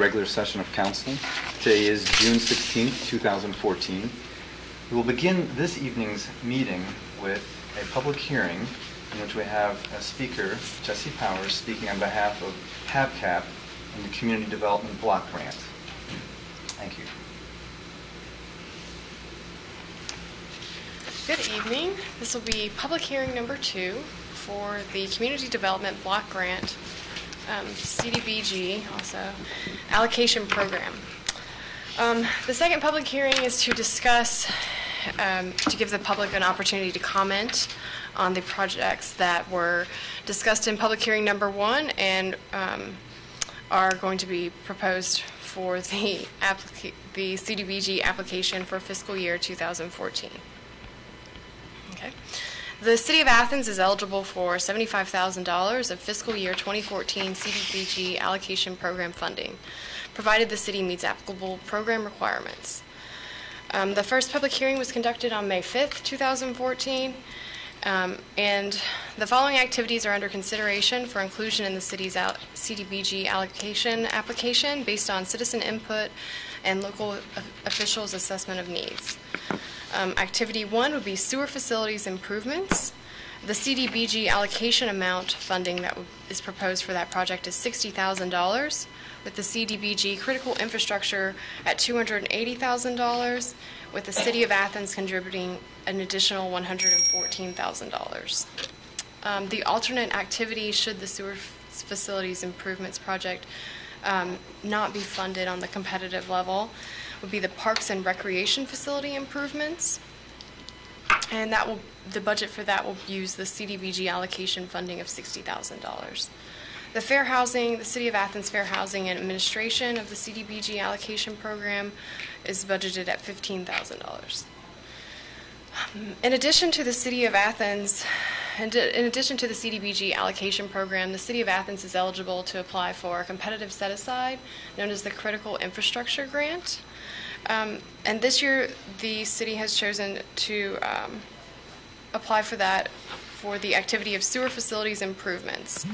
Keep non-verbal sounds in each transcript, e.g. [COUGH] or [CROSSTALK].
regular session of council. Today is June 16th, 2014. We will begin this evening's meeting with a public hearing in which we have a speaker, Jesse Powers, speaking on behalf of HAPCAP and the Community Development Block Grant. Thank you. Good evening. This will be public hearing number two for the Community Development Block Grant, um, CDBG also, allocation program. Um, The second public hearing is to discuss, um, to give the public an opportunity to comment on the projects that were discussed in public hearing number one and um, are going to be proposed for the the CDBG application for fiscal year 2014. Okay. The City of Athens is eligible for $75,000 of fiscal year 2014 CDBG allocation program funding, provided the city meets applicable program requirements. Um, The first public hearing was conducted on May 5th, 2014, um, and the following activities are under consideration for inclusion in the city's CDBG allocation application based on citizen input and local officials' assessment of needs. Um, Activity one would be sewer facilities improvements. The CDBG allocation amount funding that is proposed for that project is $60,000, with the CDBG critical infrastructure at $280,000, with the City of Athens contributing an additional $114,000. Um, The alternate activity, should the sewer facilities improvements project um, not be funded on the competitive level, would be the parks and recreation facility improvements. And that will, the budget for that will use the CDBG allocation funding of $60,000. The fair housing, the City of Athens Fair Housing and Administration of the CDBG allocation program is budgeted at $15,000. In addition to the City of Athens, in in addition to the CDBG allocation program, the City of Athens is eligible to apply for a competitive set-aside known as the Critical Infrastructure Grant. Um, And this year, the city has chosen to um, apply for that for the activity of sewer facilities improvements.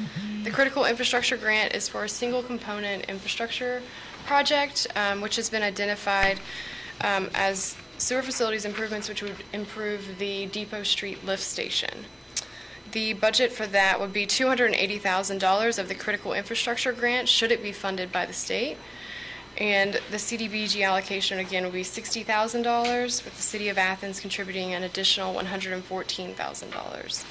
The critical infrastructure grant is for a single component infrastructure project, um, which has been identified um, as sewer facilities improvements, which would improve the Depot Street lift station. The budget for that would be $280,000 of the critical infrastructure grant, should it be funded by the state. And the CDBG allocation, again, will be $60,000, with the City of Athens contributing an additional $114,000.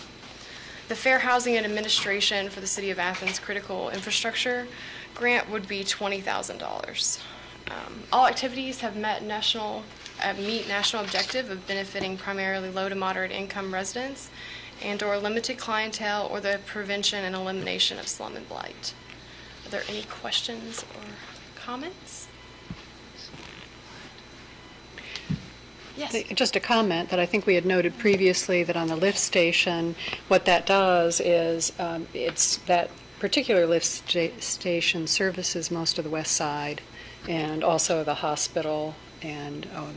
The Fair Housing and Administration for the City of Athens Critical Infrastructure Grant would be $20,000. Um, All activities have met national, uh, meet national objective of benefiting primarily low to moderate income residents and/or limited clientele or the prevention and elimination of slum and blight. Are there any questions or comments? Yes. Just a comment that I think we had noted previously that on the lift station, what that does is, um, it's, that particular lift sta- station services most of the west side and also the hospital and um,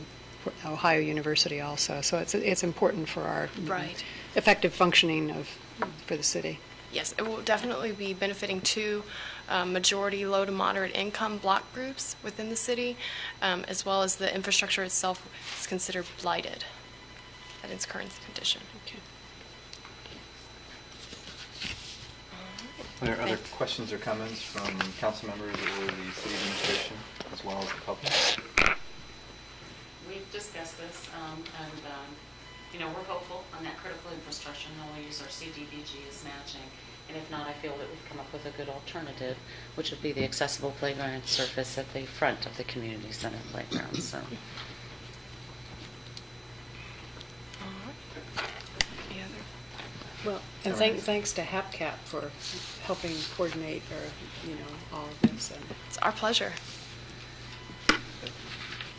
Ohio University also. So it's, it's important for our Right. Effective functioning of, for the city. Yes, it will definitely be benefiting two um, majority low to moderate income block groups within the city, um, as well as the infrastructure itself is considered blighted at its current condition. Okay. Are there other Thank- questions or comments from council members or the city administration, as well as the public? We've discussed this, um, and, um, you know, we're hopeful on that critical infrastructure, and then we'll use our CDBG as matching. And if not, I feel that we've come up with a good alternative, which would be the accessible playground surface at the front of the community center playground, so. Any other? Well, and thank, thanks to HAPCAP for helping coordinate or, you know, all of this. and- It's our pleasure.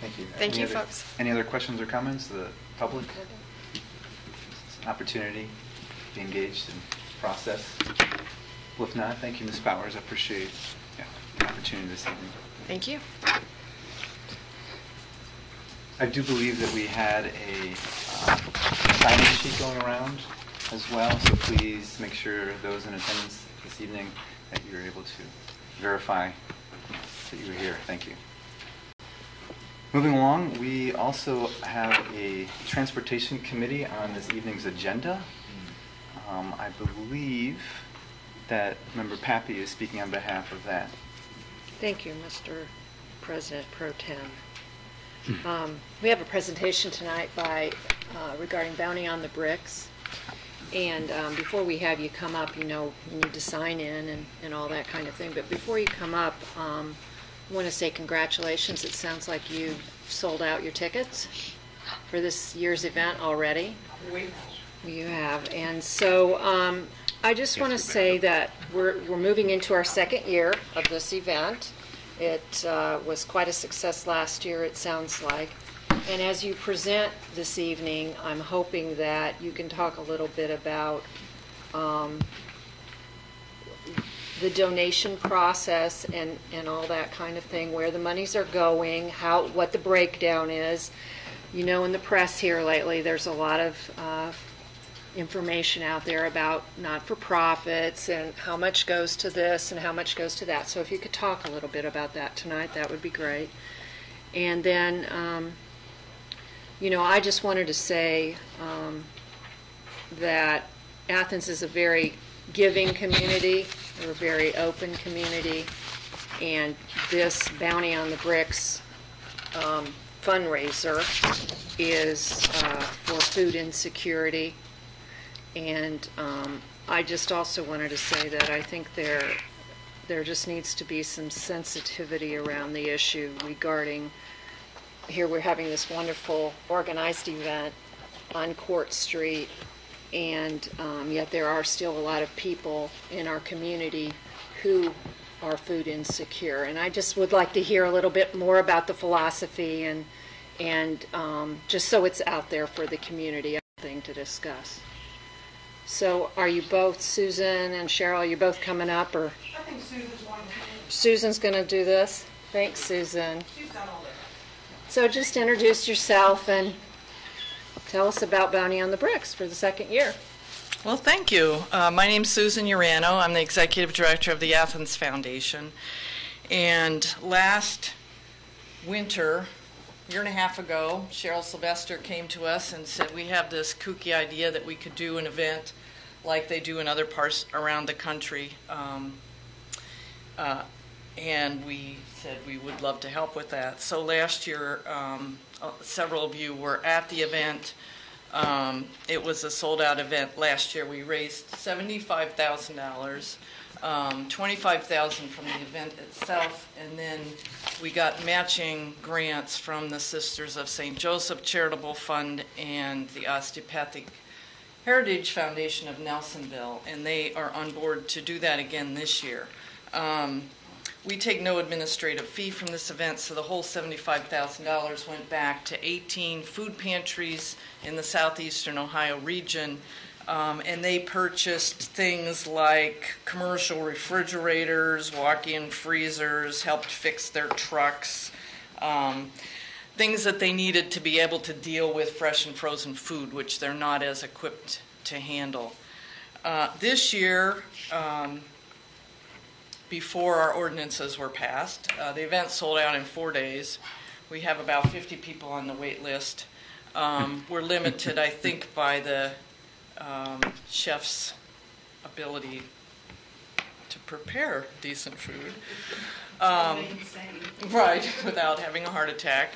Thank you. Thank Any you, other- folks. Any other questions or comments? The public? Opportunity to be engaged in process? Well, if not, thank you, Ms. Powers. I appreciate yeah, the opportunity this evening. Thank you. I do believe that we had a uh, sign-in sheet going around as well, so please make sure those in attendance this evening that you're able to verify that you were here. Thank you. Moving along, we also have a transportation committee on this evening's agenda. Um, I believe that Member Pappy is speaking on behalf of that. Thank you, Mr. President Pro Tem. Um, We have a presentation tonight by, uh, regarding Bounty on the Bricks. And um, before we have you come up, you know, you need to sign in and, and all that kind of thing. But before you come up, um, want to say congratulations. It sounds like you've sold out your tickets for this year's event already. You have, and so um, I just want to say that we're, we're moving into our second year of this event. It uh, was quite a success last year, it sounds like. And as you present this evening, I'm hoping that you can talk a little bit about um, the donation process and, and all that kind of thing, where the monies are going, how, what the breakdown is. You know, in the press here lately, there's a lot of uh, information out there about not-for-profits and how much goes to this and how much goes to that. So if you could talk a little bit about that tonight, that would be great. And then, um, you know, I just wanted to say um, that Athens is a very giving community, we're a very open community, and this Bounty on the Bricks um, fundraiser is uh, for food insecurity. And um, I just also wanted to say that I think there, there just needs to be some sensitivity around the issue regarding, here we're having this wonderful organized event on Court Street, and um, yet there are still a lot of people in our community who are food insecure. And I just would like to hear a little bit more about the philosophy and, and um, just so it's out there for the community, a thing to discuss. So are you both, Susan and Cheryl, you both coming up, or I think Susan's one, Susan's going to do this? Thanks, Susan. she's done all that. So just introduce yourself and tell us about Bounty on the Bricks for the second year. Well, thank you. Uh, my name's Susan Urano. I'm the executive director of the Athens Foundation. And last winter, year and a half ago, Cheryl Sylvester came to us and said, We have this kooky idea that we could do an event like they do in other parts around the country. Um, uh, and we said we would love to help with that. So last year, um, several of you were at the event. Um, it was a sold out event last year. We raised $75,000, um, 25000 from the event itself, and then we got matching grants from the Sisters of St. Joseph Charitable Fund and the Osteopathic Heritage Foundation of Nelsonville, and they are on board to do that again this year. Um, we take no administrative fee from this event, so the whole $75,000 went back to 18 food pantries in the southeastern Ohio region. Um, and they purchased things like commercial refrigerators, walk in freezers, helped fix their trucks, um, things that they needed to be able to deal with fresh and frozen food, which they're not as equipped to handle. Uh, this year, um, before our ordinances were passed. Uh, the event sold out in four days. We have about 50 people on the wait list. Um, we're limited, I think, by the um, chef's ability to prepare decent food. Um, right, [LAUGHS] without having a heart attack.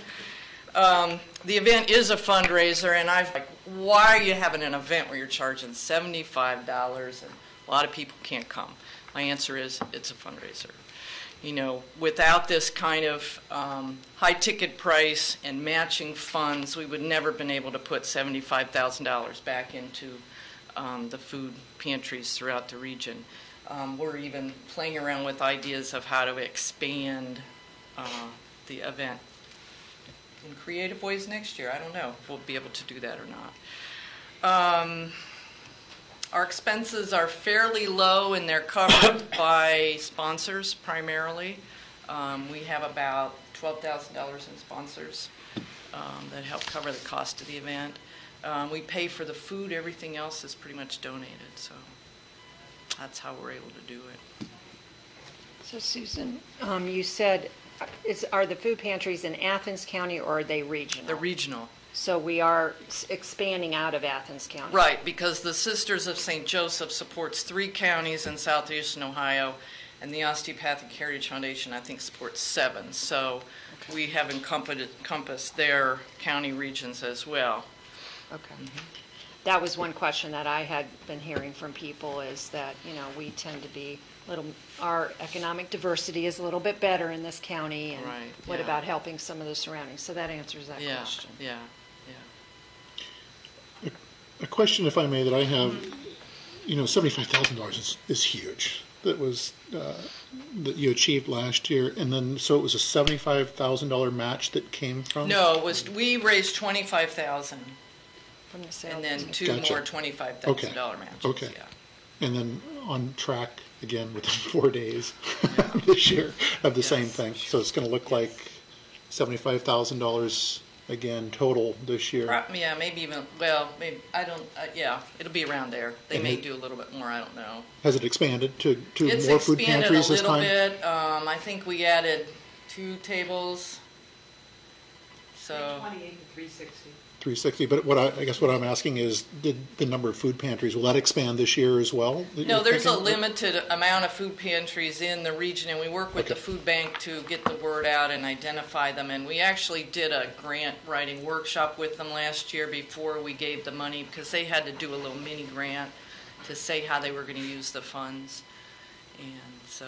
Um, the event is a fundraiser, and I've like, why are you having an event where you're charging seventy-five dollars and a lot of people can't come? My answer is it's a fundraiser. You know, without this kind of um, high ticket price and matching funds, we would never have been able to put seventy-five thousand dollars back into um, the food pantries throughout the region. Um, we're even playing around with ideas of how to expand uh, the event in creative ways next year. I don't know if we'll be able to do that or not. Um, our expenses are fairly low and they're covered [COUGHS] by sponsors primarily. Um, we have about $12,000 in sponsors um, that help cover the cost of the event. Um, we pay for the food, everything else is pretty much donated, so that's how we're able to do it. So Susan, um, you said, is, are the food pantries in Athens County or are they regional? The regional. So we are s- expanding out of Athens County? Right, because the Sisters of St. Joseph supports three counties in southeastern Ohio, and the Osteopathic Heritage Foundation, I think, supports seven. So we have encompassed encompassed their county regions as well. Okay. Mm-hmm. That was one question that I had been hearing from people is that, you know, we tend to be a little, our economic diversity is a little bit better in this county. and Right, What yeah. about helping some of the surroundings? So that answers that Yeah, question. yeah. A question, if I may, that I have, you know, seventy-five thousand dollars is, is huge. That was, uh, that you achieved last year, and then, so it was a seventy-five thousand dollar match that came from? No, it was, we raised 25,000, From the sales. and then two Gotcha. more $25,000 matches, Okay. yeah. And then on track again within [LAUGHS] four days this year of the same Yes. thing. So it's gonna look like seventy-five thousand dollars again total this year. Pro- Yeah, maybe even, well, maybe, I don't, uh, yeah, it'll be around there. They And may it- do a little bit more, I don't know. Has it expanded to, to It's more food expanded a pantries this little time? bit. Um, I think we added two tables. So, 28 and 360. 360, but what I, I guess what I'm asking is, did the number of food pantries, will that expand this year as well? no, there's a limited amount of food pantries in the region, and we work with the food bank to get the word out and identify them. And we actually did a grant writing workshop with them last year before we gave the money because they had to do a little mini grant to say how they were going to use the funds. And so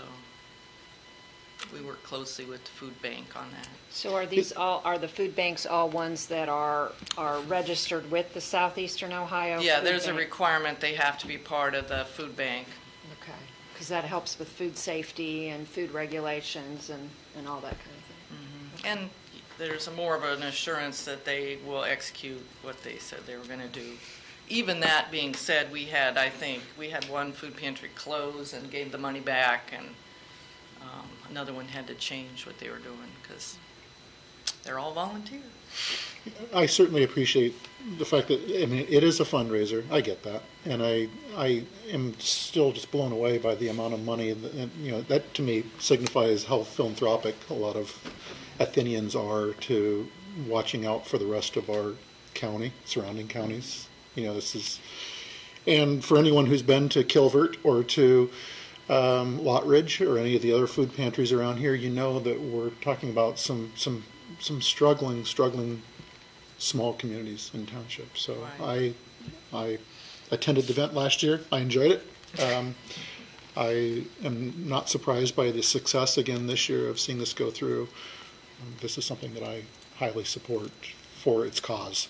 we work closely with the food bank on that. So are these all, are the food banks all ones that are, are registered with the Southeastern Ohio? Yeah, Food there's a Bank? requirement they have to be part of the food bank. Okay, because that helps with food safety and food regulations and, and all that kind of thing. And there's a more of an assurance that they will execute what they said they were going to do. Even that being said, we had, I think, we had one food pantry close and gave the money back, and um, another one had to change what they were doing because they're all volunteer. I certainly appreciate the fact that, I mean, it is a fundraiser, I get that. And I, I am still just blown away by the amount of money, that- and, you know, that to me signifies how philanthropic a lot of Athenians are to watching out for the rest of our county, surrounding counties. You know, this is, and for anyone who's been to Kilvert or to um, Lottridge or any of the other food pantries around here, you know that we're talking about some some some struggling, struggling small communities and townships. So Right. I I attended the event last year. I enjoyed it. Um, I am not surprised by the success again this year of seeing this go through. Um, this is something that I highly support for its cause.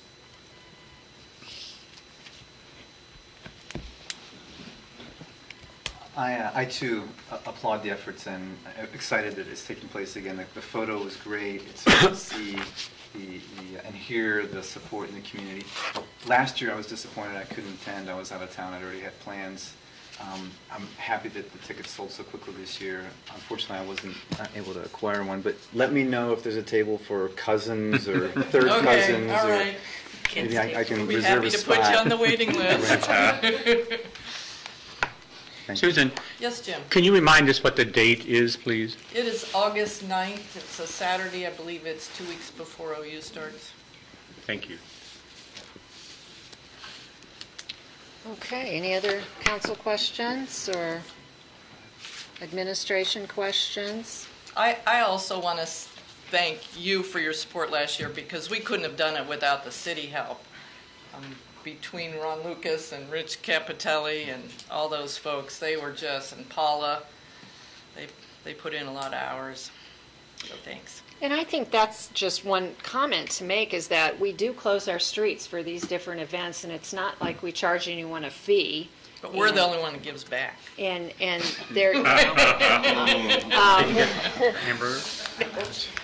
I, uh, I too uh, applaud the efforts and I'm excited that it's taking place again. The, the photo was great. It's nice to see the, the, and hear the support in the community. Last year I was disappointed I couldn't attend. I was out of town. I'd already had plans. Um, I'm happy that the tickets sold so quickly this year. Unfortunately, I wasn't uh, able to acquire one. But let me know if there's a table for cousins or [LAUGHS] third okay, cousins. all or right. Maybe I, I can We'll be reserve happy a to spot. put you on the waiting list. [LAUGHS] [LAUGHS] Thank you. Susan, yes, Jim. can you remind us what the date is, please? It is August 9th. It's a Saturday. I believe it's two weeks before OU starts. Thank you. Okay, any other council questions or administration questions? I, I also want to thank you for your support last year because we couldn't have done it without the city help. Um, between Ron Lucas and Rich Capitelli and all those folks, they were just, and Paula, they, they put in a lot of hours. So thanks. And I think that's just one comment to make is that we do close our streets for these different events and it's not like we charge anyone a fee. But we're the only one that gives back. And, and there, you know, [LAUGHS] um, Amber?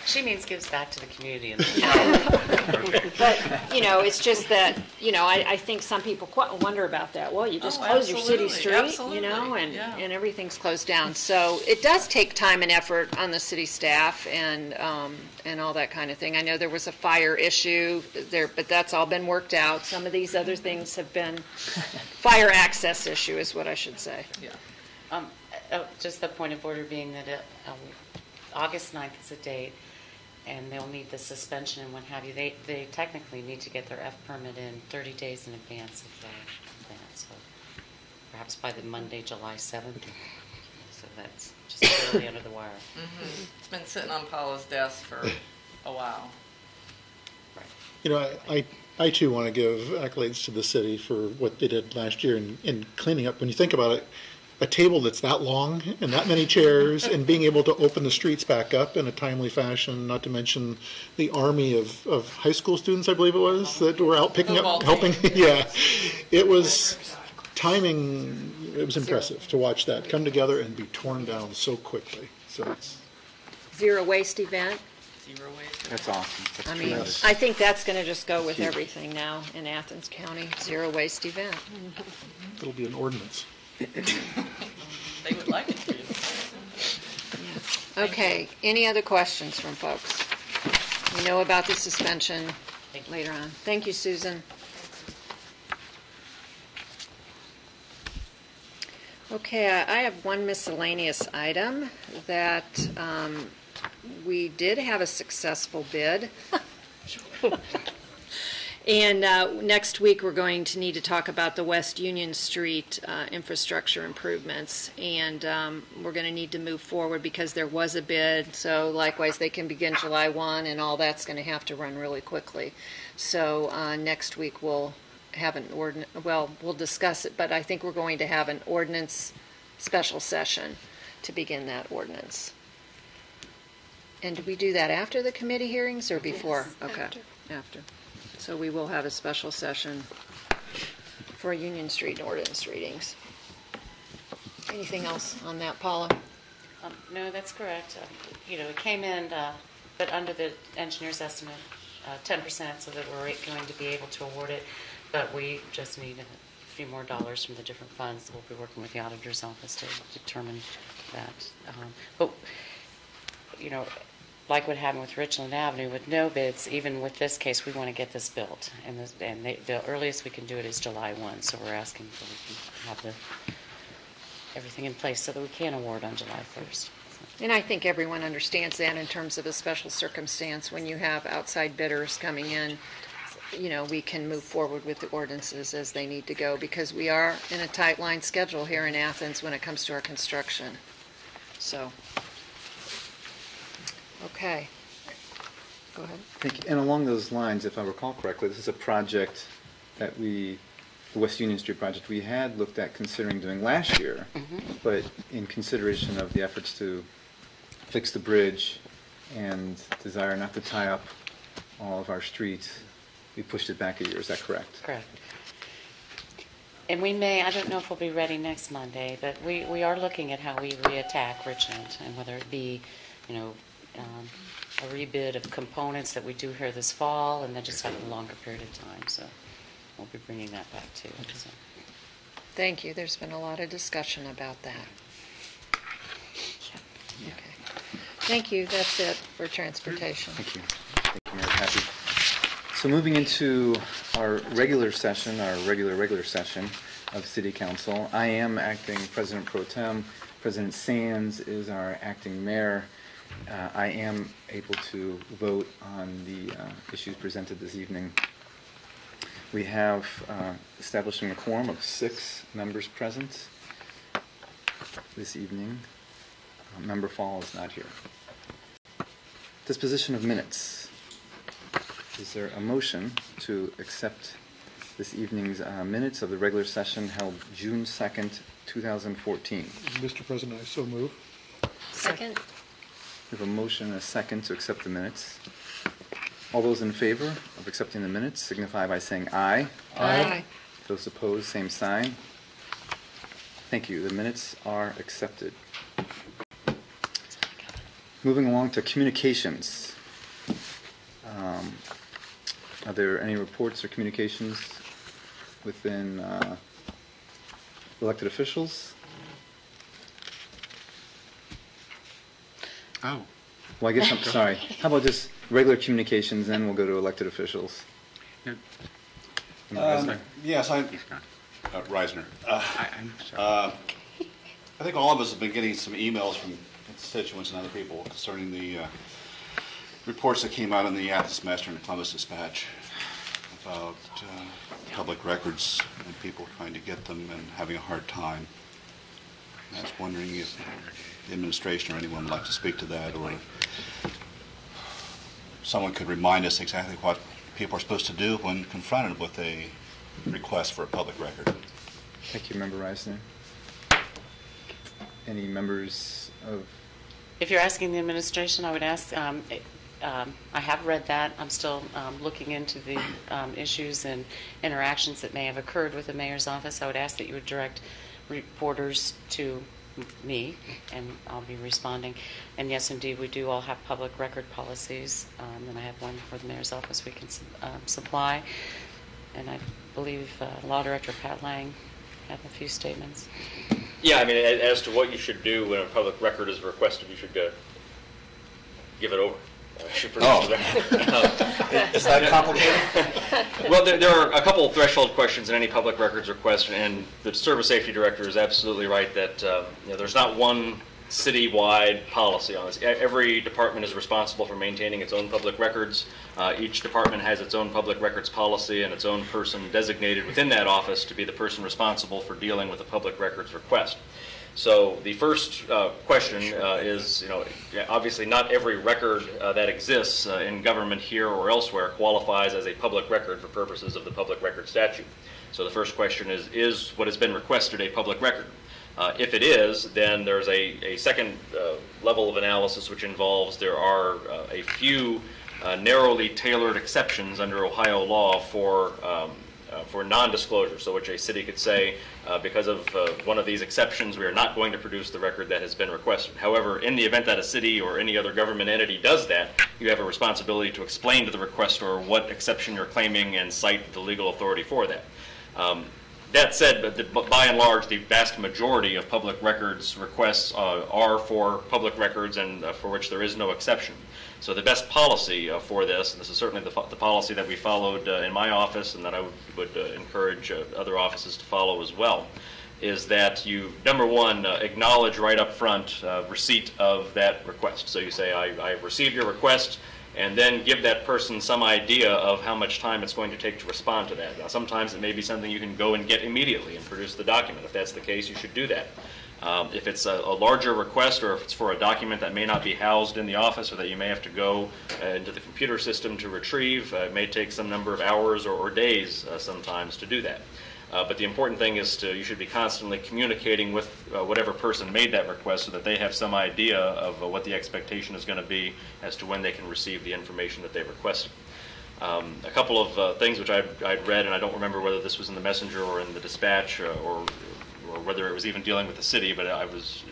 She means gives back to the community. And [LAUGHS] But, you know, it's just that, you know, I, I think some people qu- wonder about that. Well, you just Oh, close your city absolutely, street, you know, absolutely, and, yeah. and everything's closed down. So it does take time and effort on the city staff and, um, and all that kind of thing. I know there was a fire issue there, but that's all been worked out. Some of these other things have been, fire access issue is what I should say. Yeah. Um, uh, Just the point of order being that it, um, August 9th is a date, and they'll need the suspension and what have you. They they technically need to get their F permit in 30 days in advance of that, event, so perhaps by the Monday, July 7th. So that's just really under the wire. Mm-hmm. It's been sitting on Paula's desk for a while. Right. You know, I, I, I too want to give accolades to the city for what they did last year in, in cleaning up. When you think about it, a table that's that long and that many chairs and being able to open the streets back up in a timely fashion, not to mention the army of, of high school students, I believe it was, that were out picking Football up, helping. [LAUGHS] yeah. It was timing, it was impressive to watch that come together and be torn down so quickly. So it's, Zero waste event. Zero waste. That's awesome. That's I mean, tremendous. I think that's going to just go with everything now in Athens County, zero waste event. it'll be an ordinance. They would like it to. Okay, any other questions from folks? We know about the suspension later on. Thank you, Susan. Okay, I I have one miscellaneous item that um, we did have a successful bid. [LAUGHS] And uh, next week, we're going to need to talk about the West Union Street uh, infrastructure improvements. And um, we're going to need to move forward because there was a bid. So likewise, they can begin July 1, and all that's going to have to run really quickly. So uh, next week, we'll have an ordin, well, we'll discuss it, but I think we're going to have an ordinance special session to begin that ordinance. And do we do that after the committee hearings or before? Okay, after. So we will have a special session for Union Street ordinance readings. Anything else on that, Paula? Um, No, that's correct. Um, You know, it came in, uh, but under the engineer's estimate, uh, 10%, so that we're going to be able to award it. But we just need a few more dollars from the different funds. We'll be working with the auditor's office to determine that. Um, But, you know, like what happened with Richland Avenue, with no bids, even with this case, we want to get this built. And and they- the earliest we can do it is July 1, so we're asking for, we can have the, everything in place so that we can award on July 1st. And I think everyone understands that in terms of a special circumstance, when you have outside bidders coming in, you know, we can move forward with the ordinances as they need to go, because we are in a tight line schedule here in Athens when it comes to our construction. So, okay. Go ahead. Thank you. And along those lines, if I recall correctly, this is a project that we, the West Union Street project, we had looked at considering doing last year, mm-hmm. but in consideration of the efforts to fix the bridge and desire not to tie up all of our streets, we pushed it back a year. Is that correct? Correct. And we may, I don't know if we'll be ready next Monday, but we, we are looking at how we reattack Richland, and whether it be, you know, um, a rebid of components that we do here this fall, and then just have a longer period of time, so we'll be bringing that back too. so. Thank you. There's been a lot of discussion about that. Okay. Thank you. That's it for transportation. Thank you. Thank you, Mayor Pappy. So moving into our regular session, our regular, regular session of City Council, I am acting President Pro Tem. President Sands is our acting mayor. Uh, I am able to vote on the uh, issues presented this evening. We have uh, establishing a quorum of six members present this evening. Uh, Member Fahl is not here. Disposition of minutes. Is there a motion to accept this evening's uh, minutes of the regular session held June 2nd, 2014? Mr. President, I so move. Second? We have a motion and a second to accept the minutes. All those in favor of accepting the minutes signify by saying aye. Aye. Those opposed, same sign. Thank you. The minutes are accepted. Moving along to communications. Um, Are there any reports or communications within uh, elected officials? Oh. Well, I guess, I'm sorry. How about just regular communications, then we'll go to elected officials? No, Um, Yes, I, He's not. uh, Reisner. Uh, I- I'm sorry. I think all of us have been getting some emails from constituents and other people concerning the uh, reports that came out in the Athens Messenger and the Columbus Dispatch about uh, public records and people trying to get them and having a hard time. And I was wondering if the administration or anyone would like to speak to that, or someone could remind us exactly what people are supposed to do when confronted with a request for a public record. Thank you, Member Reisner. Any members of, If you're asking the administration, I would ask, um, it- um, I have read that. I'm still um, looking into the um, issues and interactions that may have occurred with the mayor's office. I would ask that you would direct reporters to me, and I'll be responding. And yes, indeed, we do all have public record policies, um, and I have one for the mayor's office we can um, supply. And I believe uh, Law Director Pat Lang had a few statements. Yeah, I mean, as to what you should do when a public record is requested, you should uh, give it over. You should produce the record. is that complicated? [LAUGHS] Well, there, there are a couple of threshold questions in any public records request, and the Service Safety Director is absolutely right that uh, you know, there's not one city-wide policy on this. E- Every department is responsible for maintaining its own public records. Uh, each department has its own public records policy and its own person designated within that office to be the person responsible for dealing with a public records request. So the first uh, question uh, is, you know, obviously not every record uh, that exists uh, in government here or elsewhere qualifies as a public record for purposes of the public record statute. So the first question is, is what has been requested a public record? Uh, if it is, then there's a, a second uh, level of analysis which involves there are a few narrowly tailored exceptions under Ohio law for um, uh, for non-disclosure, so which a city could say, uh, because of uh, one of these exceptions, we are not going to produce the record that has been requested. However, in the event that a city or any other government entity does that, you have a responsibility to explain to the requestor what exception you're claiming and cite the legal authority for that. Um, that said, but the, by and large, the vast majority of public records requests uh, are for public records and uh, for which there is no exception. So the best policy uh, for this, and this is certainly the, the policy that we followed uh, in my office and that I would, would uh, encourage uh, other offices to follow as well, is that you, number one, acknowledge right up front receipt of that request. So you say, I, I received your request, and then give that person some idea of how much time it's going to take to respond to that. Now, sometimes it may be something you can go and get immediately and produce the document. If that's the case, you should do that. Um, if it's a, a larger request or if it's for a document that may not be housed in the office or that you may have to go uh, into the computer system to retrieve, uh, it may take some number of hours or, or days uh, sometimes to do that. Uh, but the important thing is to you should be constantly communicating with uh, whatever person made that request so that they have some idea of uh, what the expectation is going to be as to when they can receive the information that they requested. Um, a couple of uh, things which I'd, I'd read, and I don't remember whether this was in the messenger or in the dispatch, uh, or, or whether it was even dealing with the city, but I was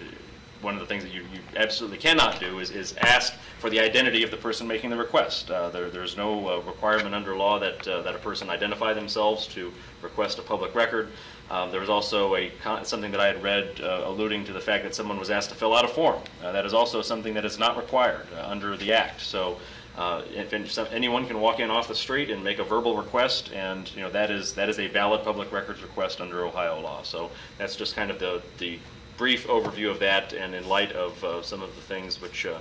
one of the things that you, you absolutely cannot do is, is ask for the identity of the person making the request. Uh, there, there's no uh, requirement under law that, uh, that a person identify themselves to request a public record. Um, there was also a something that I had read uh, alluding to the fact that someone was asked to fill out a form. Uh, that is also something that is not required uh, under the Act. So if, anyone can walk in off the street and make a verbal request, and you know that is that is a valid public records request under Ohio law. So that's just kind of the the brief overview of that, and in light of uh, some of the things which. Uh,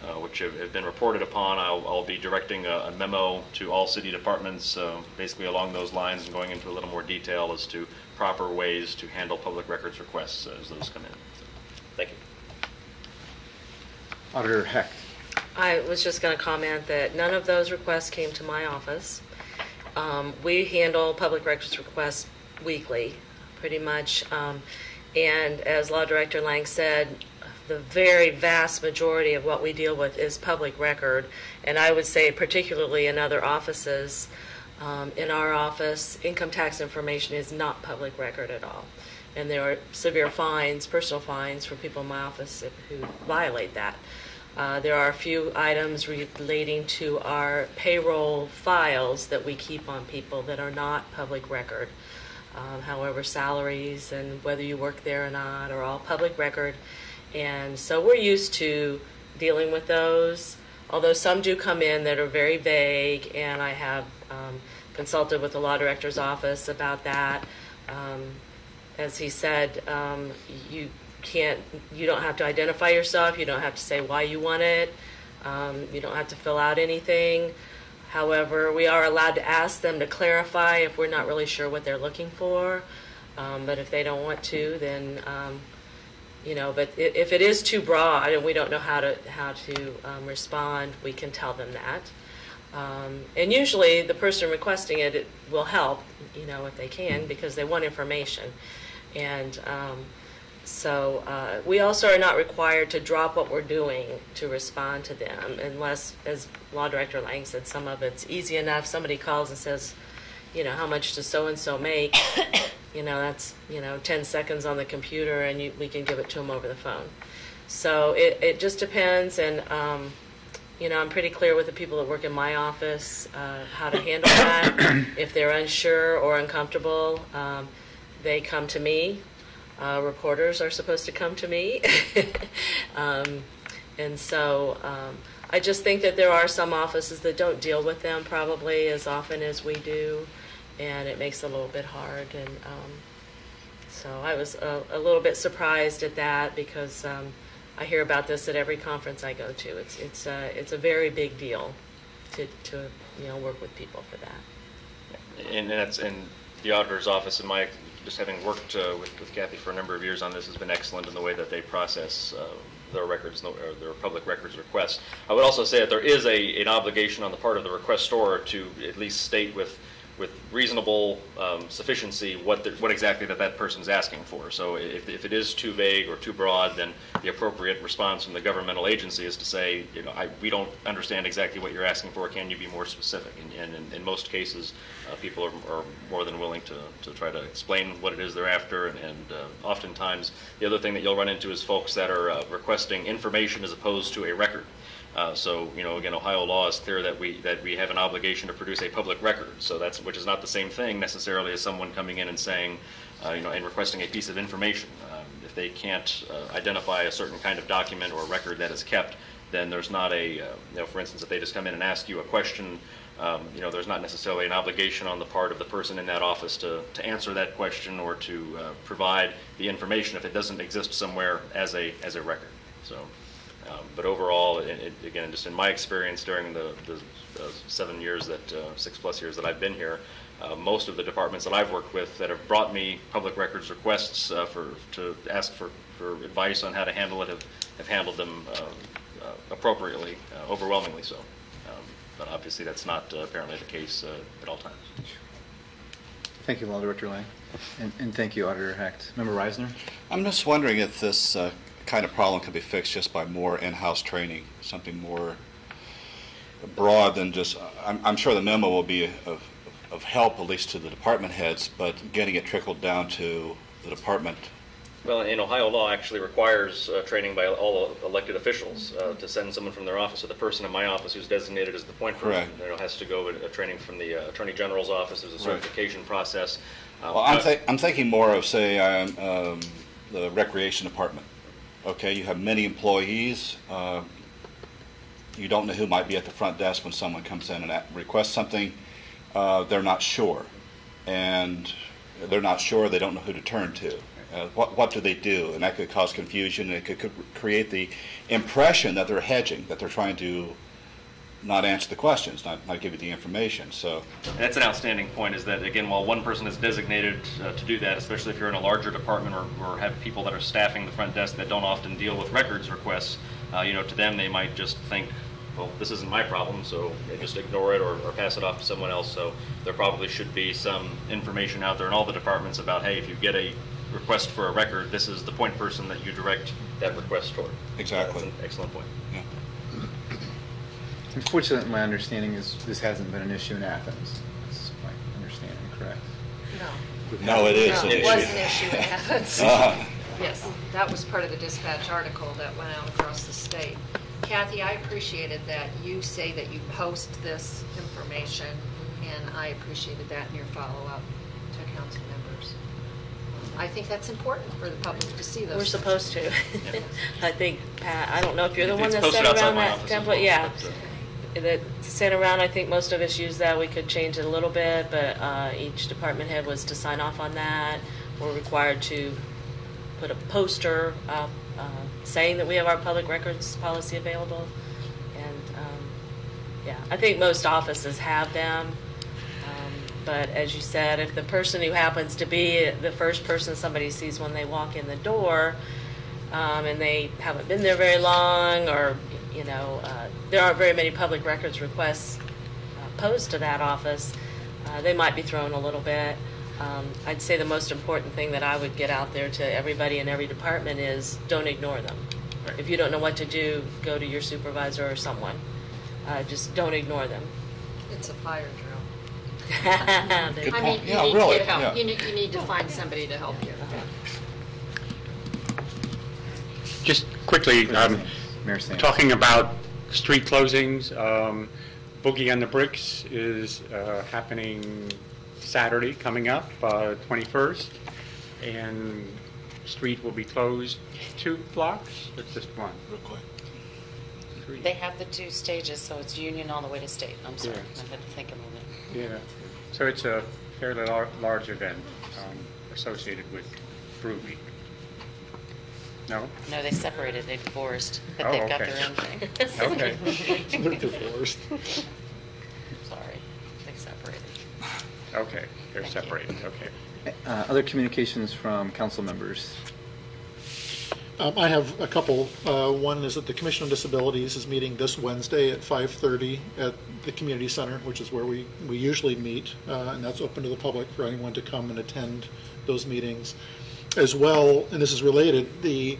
uh, which have, have been reported upon. I'll, I'll be directing a, a memo to all city departments, uh, basically along those lines, and going into a little more detail as to proper ways to handle public records requests as those come in. So, thank you. Auditor Hecht? I was just going to comment that none of those requests came to my office. Um, we handle public records requests weekly, pretty much. Um, and as Law Director Lang said, the very vast majority of what we deal with is public record. And I would say, particularly in other offices, um, in our office, income tax information is not public record at all. And there are severe fines, personal fines, for people in my office who violate that. Uh, there are a few items relating to our payroll files that we keep on people that are not public record. Um, however, salaries and whether you work there or not are all public record. And so we're used to dealing with those, although some do come in that are very vague, and I have um, consulted with the law director's office about that. Um, as he said, um, you can't, you don't have to identify yourself, you don't have to say why you want it, um, you don't have to fill out anything. However, we are allowed to ask them to clarify if we're not really sure what they're looking for. Um, but if they don't want to, then um, you know. But if it is too broad and we don't know how to how to um, respond, we can tell them that. Um, and usually, the person requesting it, it will help, you know, if they can, because they want information. And um, so uh, we also are not required to drop what we're doing to respond to them, unless, as Law Director Lang said, some of it's easy enough. Somebody calls and says, you know, how much does so and so make? [COUGHS] you know, that's you know, 10 seconds on the computer, and you, we can give it to them over the phone. So it, it just depends, and um, you know, I'm pretty clear with the people that work in my office uh, how to handle that. [COUGHS] if they're unsure or uncomfortable, um, they come to me. Uh, reporters are supposed to come to me. [LAUGHS] um, and so um, I just think that there are some offices that don't deal with them probably as often as we do, and it makes it a little bit hard. And um, so I was a, a little bit surprised at that because um, I hear about this at every conference I go to. It's it's uh, it's a very big deal to to you know work with people for that. And that's, and the auditor's office, and my, just having worked uh, with with Kathy for a number of years on this, has been excellent in the way that they process uh, their records, or their public records requests. I would also say that there is a, an obligation on the part of the requestor to at least state with, with reasonable um, sufficiency what, the- what exactly that that person's asking for. So if, if it is too vague or too broad, then the appropriate response from the governmental agency is to say, you know, I, we don't understand exactly what you're asking for, can you be more specific? And, and in, most cases, uh, people are, are more than willing to, to try to explain what it is they're after. And, and uh, oftentimes, the other thing that you'll run into is folks that are uh, requesting information as opposed to a record. Uh, so, you know, again, Ohio law is clear that we that we have an obligation to produce a public record. So that's which is not the same thing necessarily as someone coming in and saying, uh, you know, and requesting a piece of information. Um, if they can't uh, identify a certain kind of document or record that is kept, then there's not a, uh, you know, for instance, if they just come in and ask you a question, um, you know, there's not necessarily an obligation on the part of the person in that office to, to answer that question or to uh, provide the information if it doesn't exist somewhere as a as a record. So. Um, But overall, it- it- again, just in my experience during the the, uh, seven years that, uh, six-plus years that I've been here, uh, most of the departments that I've worked with that have brought me public records requests uh, for, to ask for, for advice on how to handle it have, have handled them uh, uh, appropriately, uh, overwhelmingly so. Um, But obviously, that's not uh, apparently the case uh, at all times. Thank you, Law Director Lang. And, and thank you, Auditor Hecht. Member Reisner? I'm just wondering if this uh, kind of problem could be fixed just by more in-house training, something more broad than just, I'm, I'm sure the memo will be of, of help, at least to the department heads, but getting it trickled down to the department. Well, in Ohio law actually requires uh, training by all elected officials uh, to send someone from their office. So the person in my office who's designated as the point person, you know, has to go to a training from the uh, Attorney General's office. There's a Right. certification process. Um, Well, I'm, thi- I'm thinking more of, say, um, um, the recreation department. Okay, you have many employees. Uh, you don't know who might be at the front desk when someone comes in and requests something. Uh, they're not sure, and they're not sure. They don't know who to turn to. Uh, what what do they do? And that could cause confusion. It could, could create the impression that they're hedging, that they're trying to not answer the questions, not not give you the information. So. That's an outstanding point, is that, again, while one person is designated uh, to do that, especially if you're in a larger department or, or have people that are staffing the front desk that don't often deal with records requests, uh, you know, to them, they might just think, well, this isn't my problem, so they just ignore it or, or pass it off to someone else. So there probably should be some information out there in all the departments about, hey, if you get a request for a record, this is the point person that you direct that request toward. Exactly. That's an excellent point. Yeah. Unfortunately, my understanding is this hasn't been an issue in Athens. That's my understanding, correct? No. No, it is No, an it was issue. an issue in Athens. [LAUGHS] Uh, Yes, that was part of the dispatch article that went out across the state. Kathy, I appreciated that you say that you post this information, and I appreciated that in your follow-up to council members. I think that's important for the public to see those. We're supposed to. [LAUGHS] I think, Pat, I don't know if you're the It's one that posted sent outside around my that office as template, yeah. but, uh, That sent around, I think most of us use that, we could change it a little bit, but uh, each department head was to sign off on that. We're required to put a poster up uh, saying that we have our public records policy available. And um, yeah, I think most offices have them. Um, But as you said, if the person who happens to be the first person somebody sees when they walk in the door, um, and they haven't been there very long, or, you know, uh, there aren't very many public records requests uh, posed to that office, uh, they might be thrown a little bit. Um, I'd say the most important thing that I would get out there to everybody in every department is don't ignore them. If you don't know what to do, go to your supervisor or someone. Uh, just don't ignore them. It's a fire drill. [LAUGHS] I mean, you Yeah, need really, to get help. yeah. You need, you need to find somebody to help you. Just quickly, um, Mayor Sam. talking about street closings, um, Boogie on the Bricks is uh, happening Saturday coming up, uh, 21st, and street will be closed two blocks, or just one? Real quick. Three. They have the two stages, so it's Union all the way to State. I'm sorry, Yeah. I had to think a moment. Yeah, so it's a fairly lar- large event um, associated with Brew Week. No? No, they separated, they divorced, but Oh, they've got okay. their own thing. [LAUGHS] [LAUGHS] Okay. [LAUGHS] They're divorced. Sorry, they separated. Okay, they're Thank you. separated, okay. Uh, Other communications from council members? Um, I have a couple. Uh, One is that the Commission on Disabilities is meeting this Wednesday at 5:30 at the community center, which is where we, we usually meet, uh, and that's open to the public for anyone to come and attend those meetings. As well, and this is related, the,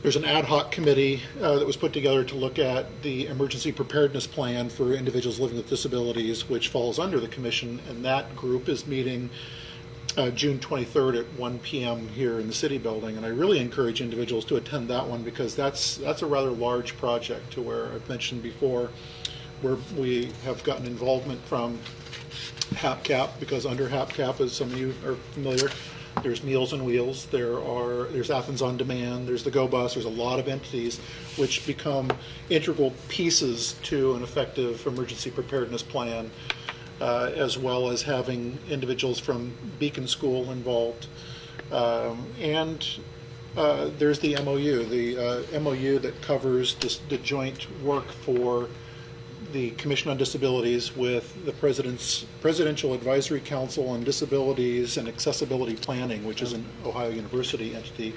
there's an ad hoc committee uh, that was put together to look at the emergency preparedness plan for individuals living with disabilities, which falls under the commission, and that group is meeting uh, June 23rd at 1 PM here in the city building, and I really encourage individuals to attend that one because that's that's a rather large project to where I've mentioned before, where we have gotten involvement from HAPCAP because under HAPCAP, as some of you are familiar, there's Meals and Wheels, there are there's Athens on Demand, there's the Go Bus, there's a lot of entities which become integral pieces to an effective emergency preparedness plan uh, as well as having individuals from Beacon School involved. Um, And uh, there's the MOU, the uh, MOU that covers the joint work for the Commission on Disabilities with the President's Presidential Advisory Council on Disabilities and Accessibility Planning, which is an Ohio University entity,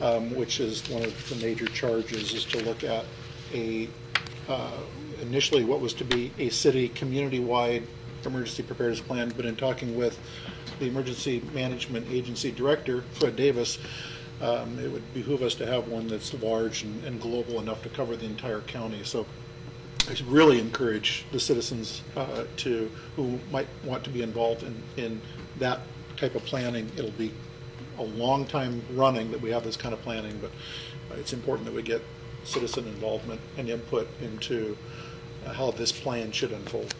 um, which is one of the major charges, is to look at a, uh, initially what was to be a city community-wide emergency preparedness plan, but in talking with the Emergency Management Agency Director, Fred Davis, um, it would behoove us to have one that's large and and global enough to cover the entire county. So I should really encourage the citizens uh, to, who might want to be involved in, in that type of planning. It'll be a long time running that we have this kind of planning, but uh, it's important that we get citizen involvement and input into uh, how this plan should unfold.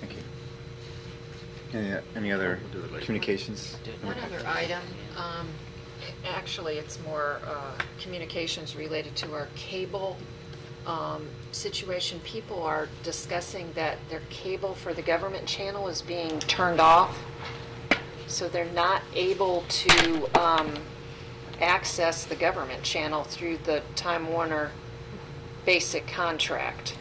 Thank you. Any, any other communications? One other item, um, actually, it's more uh, communications related to our cable um, situation. People are discussing that their cable for the government channel is being turned off, so they're not able to um, access the government channel through the Time Warner basic contract.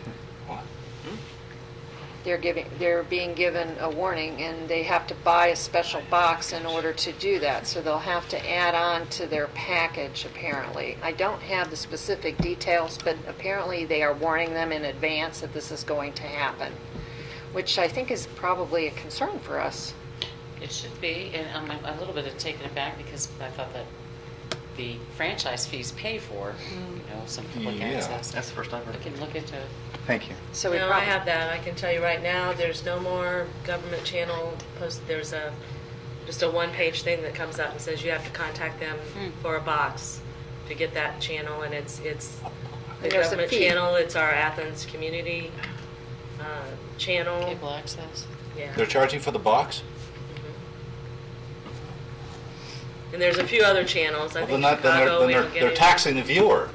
They're giving, they're being given a warning, and they have to buy a special box in order to do that. So they'll have to add on to their package, apparently. I don't have the specific details, but apparently they are warning them in advance that this is going to happen, which I think is probably a concern for us. It should be, and I'm a little bit taken aback because I thought that the franchise fees pay for, you know, some public Yeah. access. That's the first I've heard. We can look into, Thank you. So we No, I probably have that. I can tell you right now, there's no more government channel post. There's a, just a one-page thing that comes up and says you have to contact them for a box to get that channel, and it's, it's the And there's a government fee. channel, it's our Athens community, uh, channel. cable access. Yeah. They're charging for the box? And there's a few other channels. I Well, think then that, then they're, then they're, they're taxing the viewer.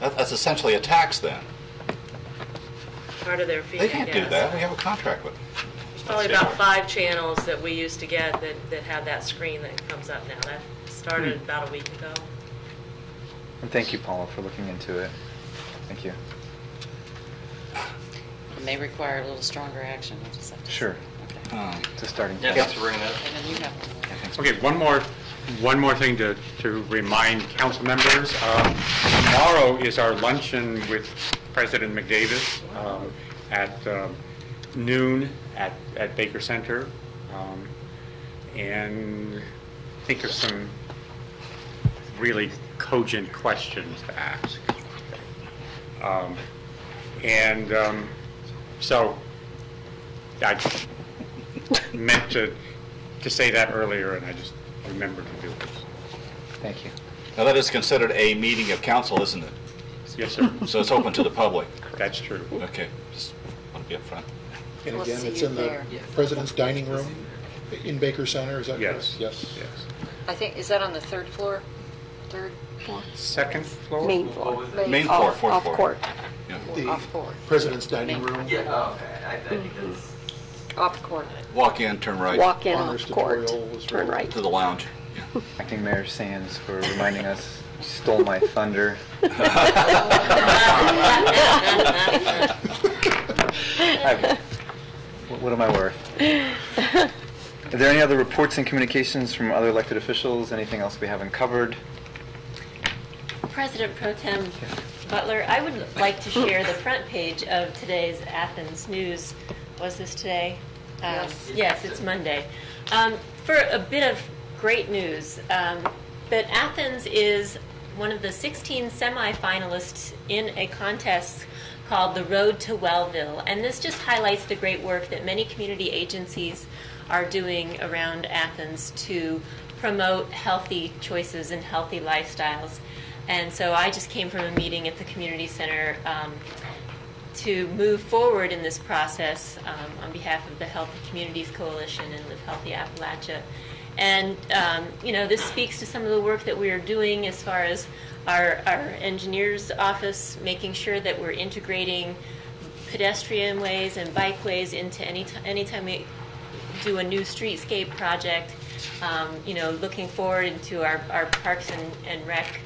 That, that's essentially a tax then. Part of their fee, They can't do guess. that. We have a contract with them. Probably about five channels that we used to get that, that have that screen that comes up now. That started Hmm. about a week ago. And thank you, Paula, for looking into it. Thank you. It may require a little stronger action. We'll just have to see. Sure. Okay. Um, It's a starting Yeah, point. thanks for bringing that up. And then you have one more. Yeah, thanks. Okay, one more, one more thing to, to remind council members. Um, Tomorrow is our luncheon with President McDavis um, at um, noon at, at Baker Center. Um, And think of some really cogent questions to ask. Um, And so I meant to, to say that earlier, and I just remembered to do this. Thank you. Now, that is considered a meeting of council, isn't it? Yes, sir. So it's open to the public. That's true. Okay, just want to be upfront. And We'll again, see it's you in the there. President's Dining Room in Baker Center, is that correct? Yes. Yes. Yes. I think, is that on the third floor? Third floor? Second floor? Main floor. Main floor, Off- fourth Off floor. court. Yeah. The Off court. President's Dining Room. Oh, Off court. Walk in, turn right Walk in Honors off court, tutorial was turn right. right. to the lounge. Yeah. Acting Mayor Sands for reminding us, you stole my thunder. [LAUGHS] I- What what am I worth? Are there any other reports and communications from other elected officials? Anything else we haven't covered? President Pro Tem Butler, I would like to share the front page of today's Athens News. Was this today? Um, Yes. Yes, it's Monday. Um, For a bit of great news, um, that Athens is one of the 16 semifinalists in a contest called the Road to Wellville. And this just highlights the great work that many community agencies are doing around Athens to promote healthy choices and healthy lifestyles. And so I just came from a meeting at the community center um, to move forward in this process um, on behalf of the Healthy Communities Coalition and Live Healthy Appalachia. And, um, you know, this speaks to some of the work that we are doing as far as our, our engineer's office, making sure that we're integrating pedestrian ways and bikeways into any, ti- anytime we do a new streetscape project, um, you know, looking forward into our, our parks and, and rec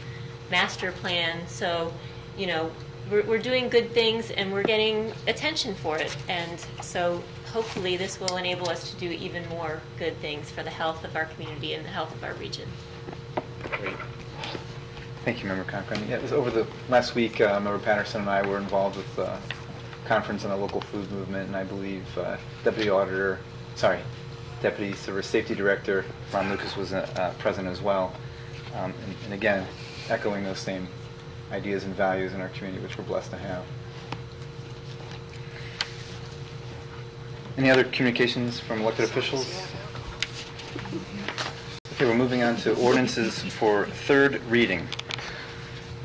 master plan. So, you know, we're, we're doing good things and we're getting attention for it. And so hopefully this will enable us to do even more good things for the health of our community and the health of our region. Great. Thank you, Member Cochran. Yeah, over the last week, uh, Member Patterson and I were involved with a conference on the local food movement, and I believe uh, Deputy Auditor, sorry, Deputy Service Safety Director Ron Lucas was uh, uh, present as well. Um, and, and again, echoing those same ideas and values in our community, which we're blessed to have. Any other communications from elected officials? Okay, we're moving on to ordinances for third reading.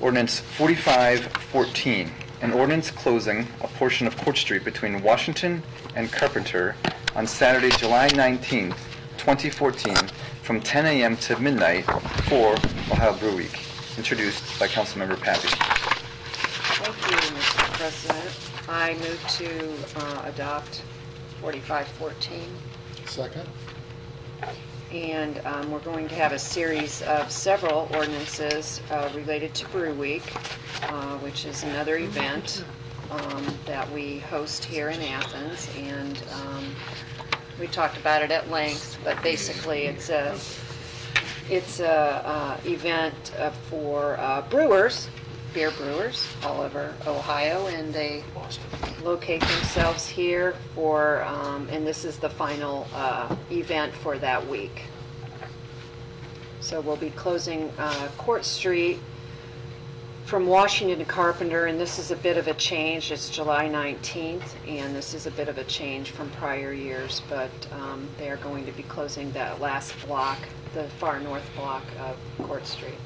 Ordinance 4514, an ordinance closing a portion of Court Street between Washington and Carpenter on Saturday, July 19th, 2014, from 10 a.m. to midnight for Ohio Brew Week, introduced by Councilmember Papai. Thank you, Mr. President. I move to uh, adopt 4514. Second? And um, we're going to have a series of several ordinances uh, related to Brew Week, uh, which is another event um, that we host here in Athens. And um, we talked about it at length, but basically it's a, it's a event uh, for uh, brewers, beer brewers all over Ohio, and they locate themselves here for, um, and this is the final uh, event for that week. So we'll be closing uh, Court Street from Washington to Carpenter, and this is a bit of a change. It's July 19th, and this is a bit of a change from prior years, but um, they are going to be closing that last block, the far north block of Court Street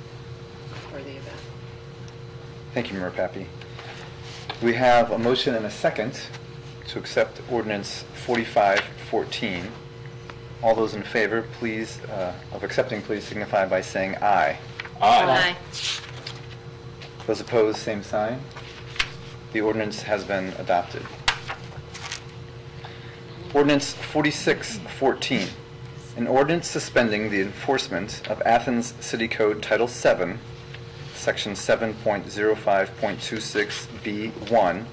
for the event. Thank you, Member Papai. We have a motion and a second to accept ordinance 4514. All those in favor, please, uh, of accepting, please signify by saying aye. Aye. Those opposed, same sign. The ordinance has been adopted. Ordinance 4614, an ordinance suspending the enforcement of Athens City Code Title 7, Section 7.05.26B1,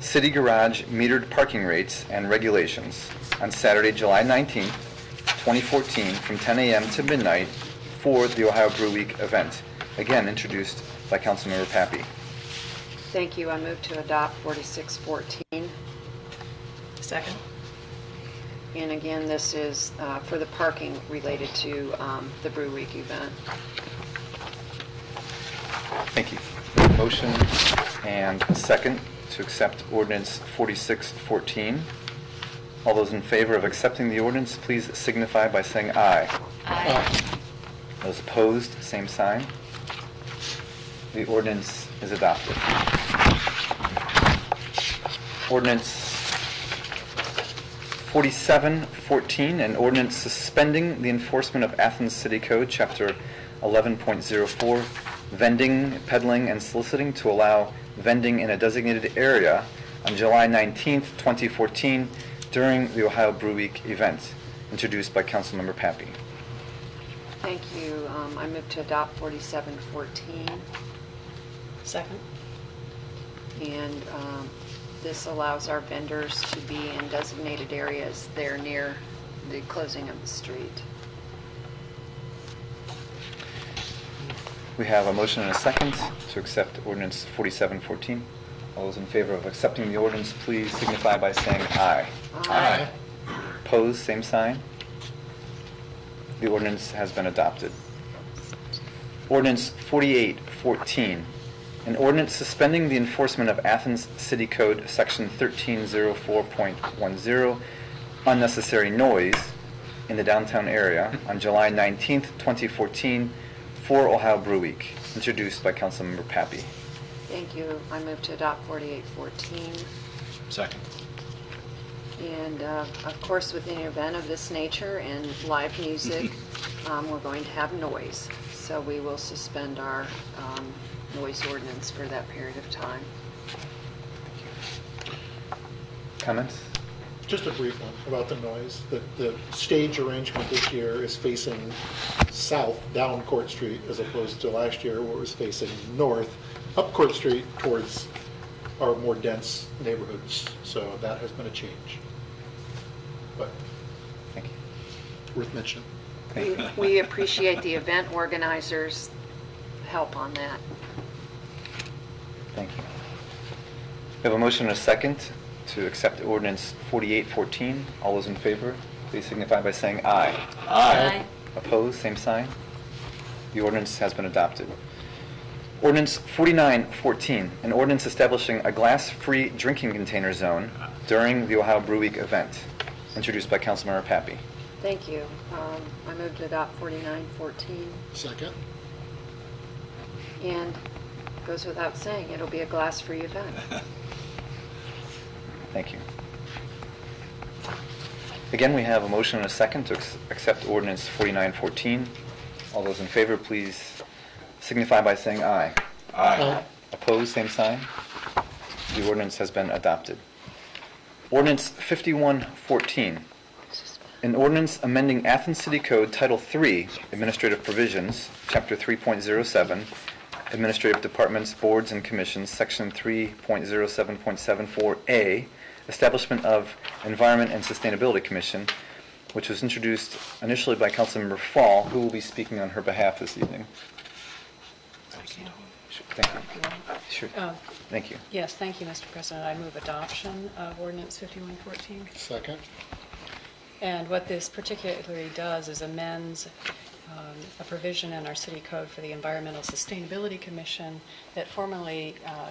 City Garage Metered Parking Rates and Regulations on Saturday, July 19, 2014, from 10 a.m. to midnight for the Ohio Brew Week event. Again, introduced by Councilmember Papai. Thank you. I move to adopt 4614. Second. And again, this is uh, for the parking related to um, the Brew Week event. Thank you. Motion and a second to accept ordinance 4614. All those in favor of accepting the ordinance, please signify by saying aye. Aye. Those opposed, same sign. The ordinance is adopted. Ordinance 4714, an ordinance suspending the enforcement of Athens City Code, Chapter 11.04, vending, peddling, and soliciting to allow vending in a designated area on July 19, 2014, during the Ohio Brew Week event, introduced by Councilmember Papai. Thank you. Um, I move to adopt 4714. Second. And um, this allows our vendors to be in designated areas there near the closing of the street. We have a motion and a second to accept ordinance 4714. All those in favor of accepting the ordinance, please signify by saying aye. Aye. Opposed, same sign. The ordinance has been adopted. Ordinance 4814, an ordinance suspending the enforcement of Athens City Code, Section 1304.10, unnecessary noise in the downtown area on July 19, 2014, for Ohio Brew Week, introduced by Councilmember Papai. Thank you. I move to adopt 4814. Second. And uh, of course, with any event of this nature and live music, [LAUGHS] um, we're going to have noise. So we will suspend our um, noise ordinance for that period of time. Comments? Just a brief one about the noise. The, the stage arrangement this year is facing south down Court Street as opposed to last year where it was facing north up Court Street towards our more dense neighborhoods. So that has been a change. But Thank you. worth mentioning. We we appreciate the event organizers' help on that. Thank you. We have a motion and a second to accept ordinance 4814. All those in favor, please signify by saying aye. Aye. Opposed, same sign. The ordinance has been adopted. Ordinance 4914, an ordinance establishing a glass-free drinking container zone during the Ohio Brew Week event, introduced by Councilmember Papai. Thank you. Um, I move to adopt 4914. Second? And goes without saying, it'll be a glass-free event. [LAUGHS] Thank you. Again, we have a motion and a second to ex- accept ordinance 4914. All those in favor, please signify by saying aye. Aye. Opposed, same sign. The ordinance has been adopted. Ordinance 5114, an ordinance amending Athens City Code Title III, Administrative Provisions, Chapter 3.07, Administrative Departments, Boards, and Commissions, Section 3.07.74A, Establishment of Environment and Sustainability Commission, which was introduced initially by Councilmember Fahl, who will be speaking on her behalf this evening. Thank you. Sure. Uh, Thank you. Yes, thank you, Mr. President. I move adoption of ordinance 5114. Second? And what this particularly does is amends um, a provision in our city code for the Environmental Sustainability Commission that formerly uh,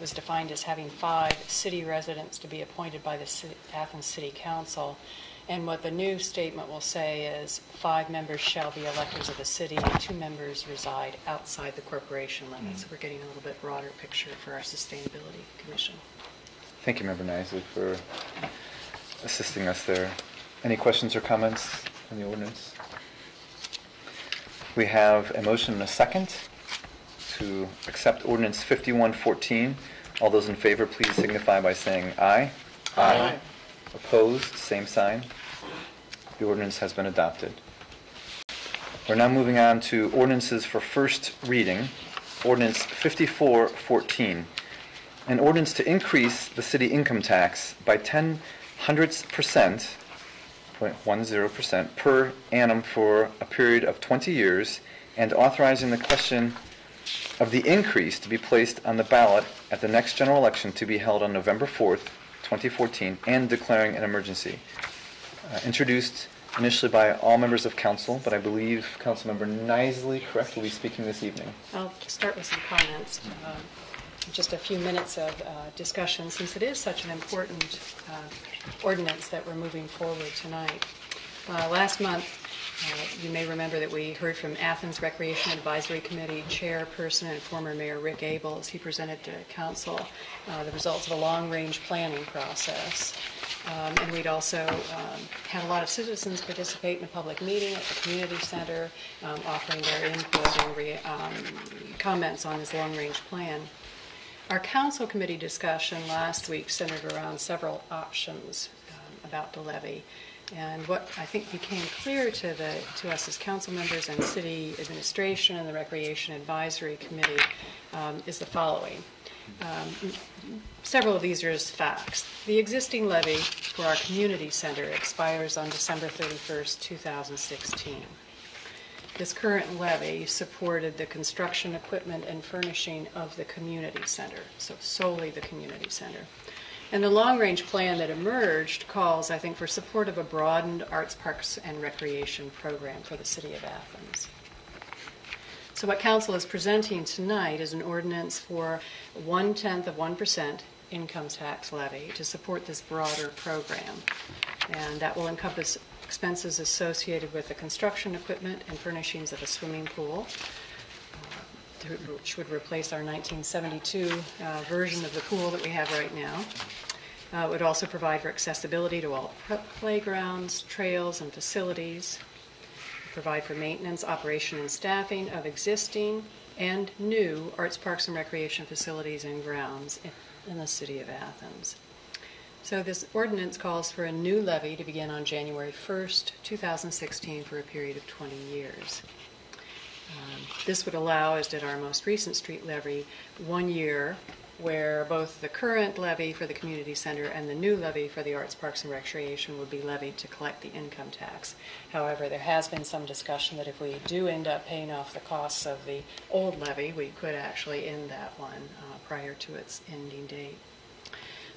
was defined as having five city residents to be appointed by the Ci- Athens City Council. And what the new statement will say is five members shall be electors of the city and two members reside outside the corporation limits. We're getting a little bit broader picture for our Sustainability Commission. Thank you, Member Knisely, for assisting us there. Any questions or comments on the ordinance? We have a motion and a second to accept ordinance 5114. All those in favor, please signify by saying aye. Aye. Opposed, same sign. The ordinance has been adopted. We're now moving on to ordinances for first reading. Ordinance 5414, an ordinance to increase the city income tax by 10 hundredths percent, 0.10% per annum for a period of 20 years, and authorizing the question of the increase to be placed on the ballot at the next general election to be held on November 4th, 2014, and declaring an emergency. Uh, Introduced initially by all members of council, but I believe Councilmember Knisely, correct, will be speaking this evening. I'll start with some comments. Um, Just a few minutes of uh, discussion, since it is such an important uh, ordinance that we're moving forward tonight. Uh, Last month, uh, you may remember that we heard from Athens Recreation Advisory Committee Chairperson and former Mayor Rick Abel as he presented to council uh, the results of a long-range planning process. Um, And we'd also um, had a lot of citizens participate in a public meeting at the community center, um, offering their input and re- um, comments on this long-range plan. Our council committee discussion last week centered around several options um, about the levy. And what I think became clear to the, to us as council members and city administration and the Recreation Advisory Committee um, is the following. Um, Several of these are just facts. The existing levy for our community center expires on December 31st, 2016. This current levy supported the construction, equipment, and furnishing of the community center, so solely the community center. And the long-range plan that emerged calls, I think, for support of a broadened arts, parks, and recreation program for the city of Athens. So what council is presenting tonight is an ordinance for one-tenth of 1% income tax levy to support this broader program. And that will encompass expenses associated with the construction equipment and furnishings of a swimming pool, uh, which would replace our 1972 uh, version of the pool that we have right now. Uh, It would also provide for accessibility to all pr- playgrounds, trails, and facilities, provide for maintenance, operation, and staffing of existing and new arts, parks, and recreation facilities and grounds in- in the city of Athens. So this ordinance calls for a new levy to begin on January 1st, 2016, for a period of 20 years. Um, This would allow, as did our most recent street levy, one year where both the current levy for the community center and the new levy for the arts, parks, and recreation would be levied to collect the income tax. However, there has been some discussion that if we do end up paying off the costs of the old levy, we could actually end that one uh, prior to its ending date.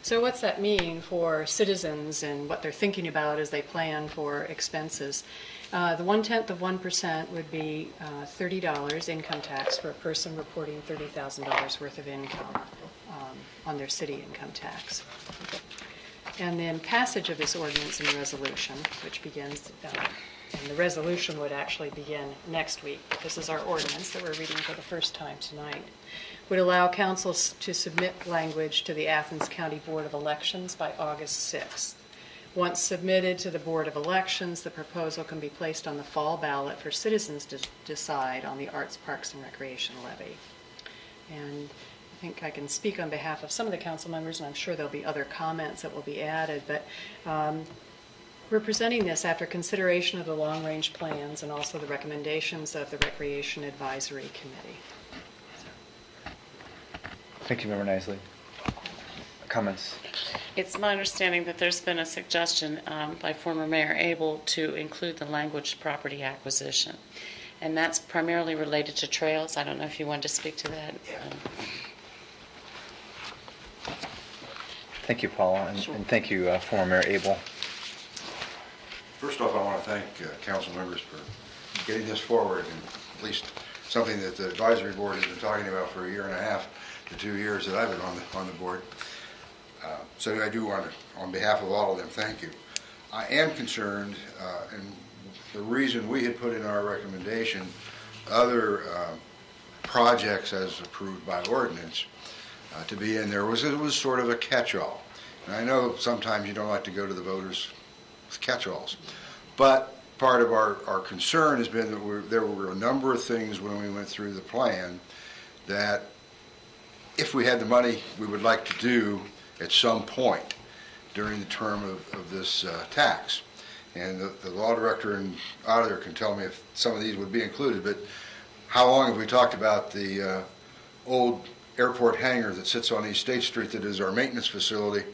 So what's that mean for citizens and what they're thinking about as they plan for expenses? Uh, The one-tenth of 1% would be uh, $30 income tax for a person reporting $30,000 worth of income um, on their city income tax. And then passage of this ordinance and resolution, which begins, uh, and the resolution would actually begin next week. This is our ordinance that we're reading for the first time tonight would allow council to submit language to the Athens County Board of Elections by August 6th. Once submitted to the Board of Elections, the proposal can be placed on the fall ballot for citizens to decide on the Arts, Parks, and Recreation levy. And I think I can speak on behalf of some of the council members, and I'm sure there'll be other comments that will be added, but um, we're presenting this after consideration of the long-range plans and also the recommendations of the Recreation Advisory Committee. Thank you, Member Knisely. Comments? It's my understanding that there's been a suggestion um, by former Mayor Abel to include the language property acquisition. And that's primarily related to trails. I don't know if you wanted to speak to that. Um, Thank you, Paula, and and thank you, uh, former Mayor Abel. First off, I want to thank uh, council members for getting this forward, and at least something that the advisory board has been talking about for a year and a half to two years that I've been on the, on the board. Uh, So I do want to, on behalf of all of them, thank you. I am concerned, uh, and the reason we had put in our recommendation other uh, projects as approved by ordinance uh, to be in there was it was sort of a catch-all. And I know sometimes you don't like to go to the voters with catch-alls, but part of our, our concern has been that we're, there were a number of things when we went through the plan that if we had the money, we would like to do at some point. during the term of, of this uh, tax. And the, the law director and auditor can tell me if some of these would be included, but how long have we talked about the uh, old airport hangar that sits on East State Street that is our maintenance facility?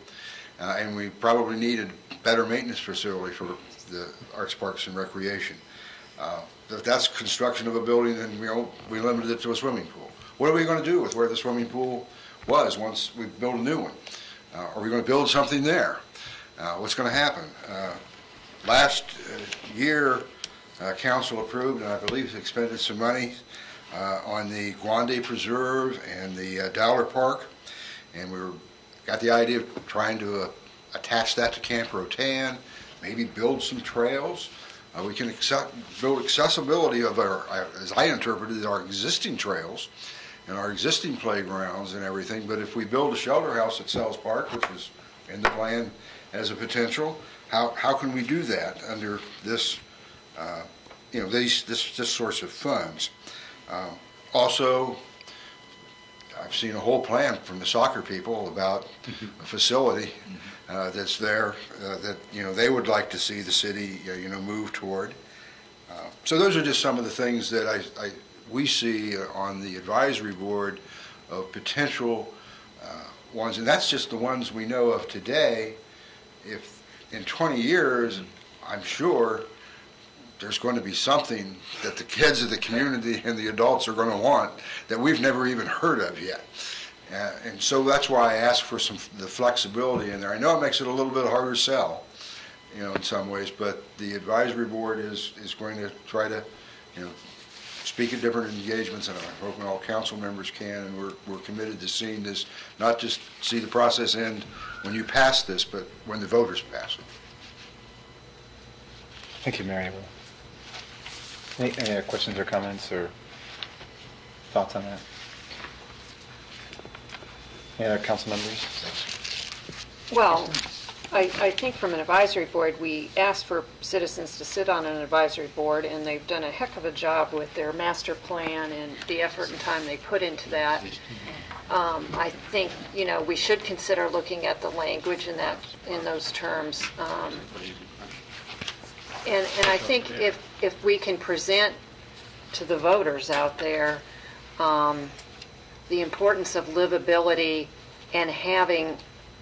Uh, And we probably needed better maintenance facility for the Arts, Parks, and Recreation. Uh, If that's construction of a building, then we, we limited it to a swimming pool. What are we going to do with where the swimming pool was once we build a new one? Uh, Are we going to build something there? Uh, What's going to happen? Uh, Last uh, year, uh, council approved, and I believe expended some money uh, on the Guande Preserve and the Dowler Park, and we were, got the idea of trying to attach that to Camp Rotan, maybe build some trails. We can accept, build accessibility of our, as I interpreted, our existing trails and our existing playgrounds and everything, but if we build a shelter house at Sells Park, which was in the plan as a potential, how, how can we do that under this, uh, you know, these, this, this source of funds? Uh, Also, I've seen a whole plan from the soccer people about a facility uh, that's there uh, that, you know, they would like to see the city, uh, you know, move toward. Uh, So those are just some of the things that I, I, we see on the advisory board of potential uh, ones, and that's just the ones we know of today. If, in 20 years, I'm sure there's going to be something that the kids of the community and the adults are going to want that we've never even heard of yet. Uh, And so that's why I ask for some, the flexibility in there. I know it makes it a little bit harder to sell, you know, in some ways, but the advisory board is, is going to try to, you know, speak at different engagements, and I'm hoping all council members can, and we're, we're committed to seeing this, not just see the process end when you pass this, but when the voters pass it. Thank you, Mary. Any, any other questions or comments or thoughts on that? Any other council members? Well, I, I think from an advisory board, we asked for citizens to sit on an advisory board, and they've done a heck of a job with their master plan and the effort and time they put into that. Um, I think, you know, we should consider looking at the language in that, in those terms. Um, And, and I think if, if we can present to the voters out there um, the importance of livability and having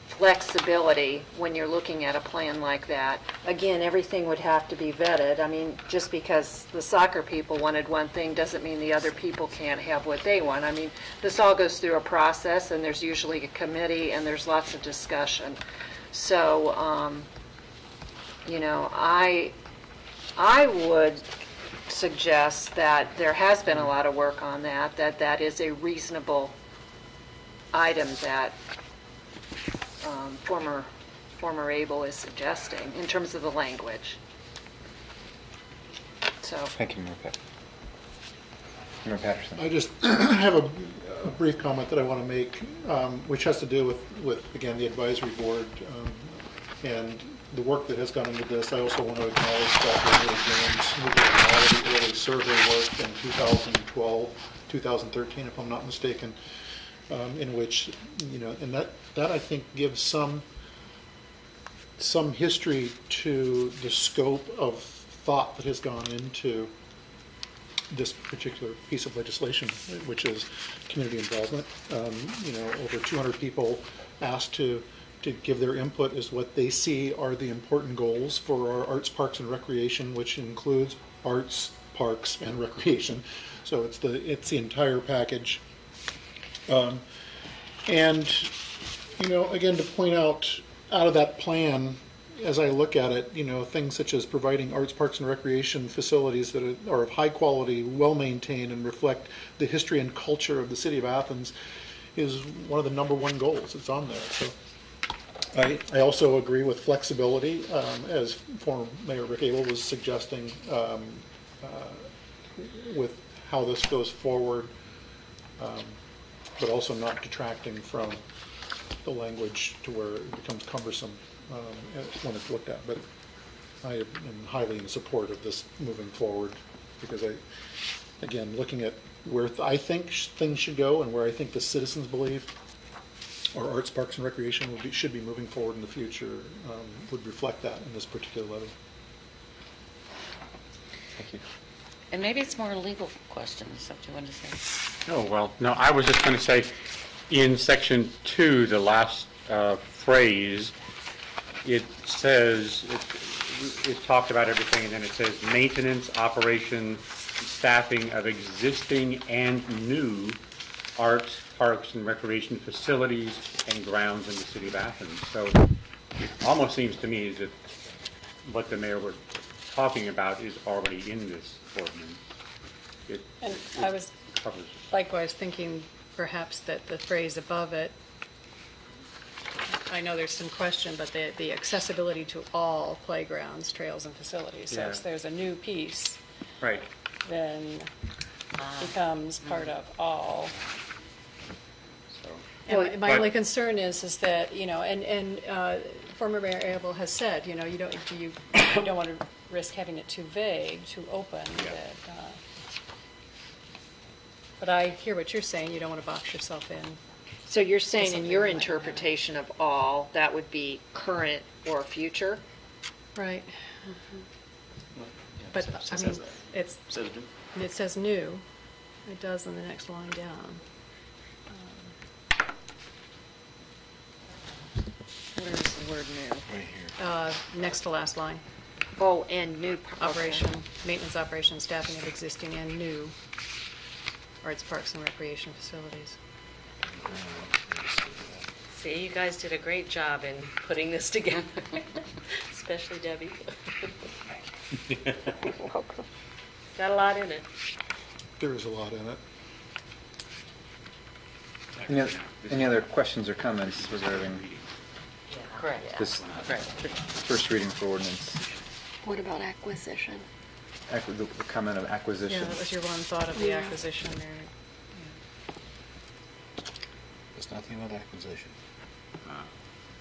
flexibility when you're looking at a plan like that. Again, everything would have to be vetted. I mean, just because the soccer people wanted one thing doesn't mean the other people can't have what they want. I mean, this all goes through a process, and there's usually a committee, and there's lots of discussion. So, um, you know, I, I would suggest that there has been a lot of work on that, that that is a reasonable item that um, former, former Abel is suggesting in terms of the language. So, Thank you, Member Pat. Member Patterson. I just [CLEARS THROAT] have a, a brief comment that I want to make, um, which has to do with, with, again, the advisory board um, and the work that has gone into this. I also want to acknowledge Dr. Neil James, who did a lot of the early survey work in 2012, 2013, if I'm not mistaken, um, in which, you know, and that, that I think gives some, some history to the scope of thought that has gone into this particular piece of legislation, which is community involvement. Um, You know, over 200 people asked to, to give their input as what they see are the important goals for our arts, parks, and recreation, which includes arts, parks, and [LAUGHS] recreation. So it's the, it's the entire package. Um, And, you know, again, to point out, out of that plan, as I look at it, you know, things such as providing arts, parks, and recreation facilities that are- are of high quality, well-maintained, and reflect the history and culture of the city of Athens is one of the number one goals. It's on there, so. I, I also agree with flexibility, um, as former Mayor Rick Abel was suggesting, um, uh, with how this goes forward, um, but also not detracting from the language to where it becomes cumbersome um, when it's looked at. But I am highly in support of this moving forward, because I, again, looking at where th- I think sh- things should go and where I think the citizens believe or Arts, Parks, and Recreation be, should be moving forward in the future um, would reflect that in this particular levy. Thank you. And maybe it's more a legal question, is you want to say? Oh, well, no, I was just going to say, in section two, the last uh, phrase, it says, it- it talked about everything, and then it says, maintenance, operation, staffing of existing and new arts, parks, and recreation facilities and grounds in the city of Athens. So it almost seems to me that what the mayor was talking about is already in this ordinance. It And it I was covers likewise thinking perhaps that the phrase above it, I know there's some question, but the, the accessibility to all playgrounds, trails, and facilities. So Yeah. if there's a new piece, Right. then becomes part of all. So, And my- my But- only concern is, is that, you know, and, and uh, former Mayor Abel has said, you know, you don't, do you, you don't want to risk having it too vague, too open, that, uh, but I hear what you're saying, you don't want to box yourself in. So you're saying in Something your like that. interpretation of all, that would be current or future? Right. But, I Says mean, that. it's, Says it. it says new, it does in the next line down. Where's the word new? Right here. Uh, Next to last line. Oh, and new. okay. Operation, maintenance, operation, staffing of existing and new arts, parks, and recreation facilities. See, you guys did a great job in putting this [LAUGHS] together, especially Debbie. [LAUGHS] Got a lot in it. There is a lot in it. Any other, any other questions or comments regarding Correct. this Correct. first reading for ordinance? What about acquisition? Acqui- The the comment of acquisition. Yeah, acquisition. that was your one thought of the acquisition there. There's nothing about acquisition.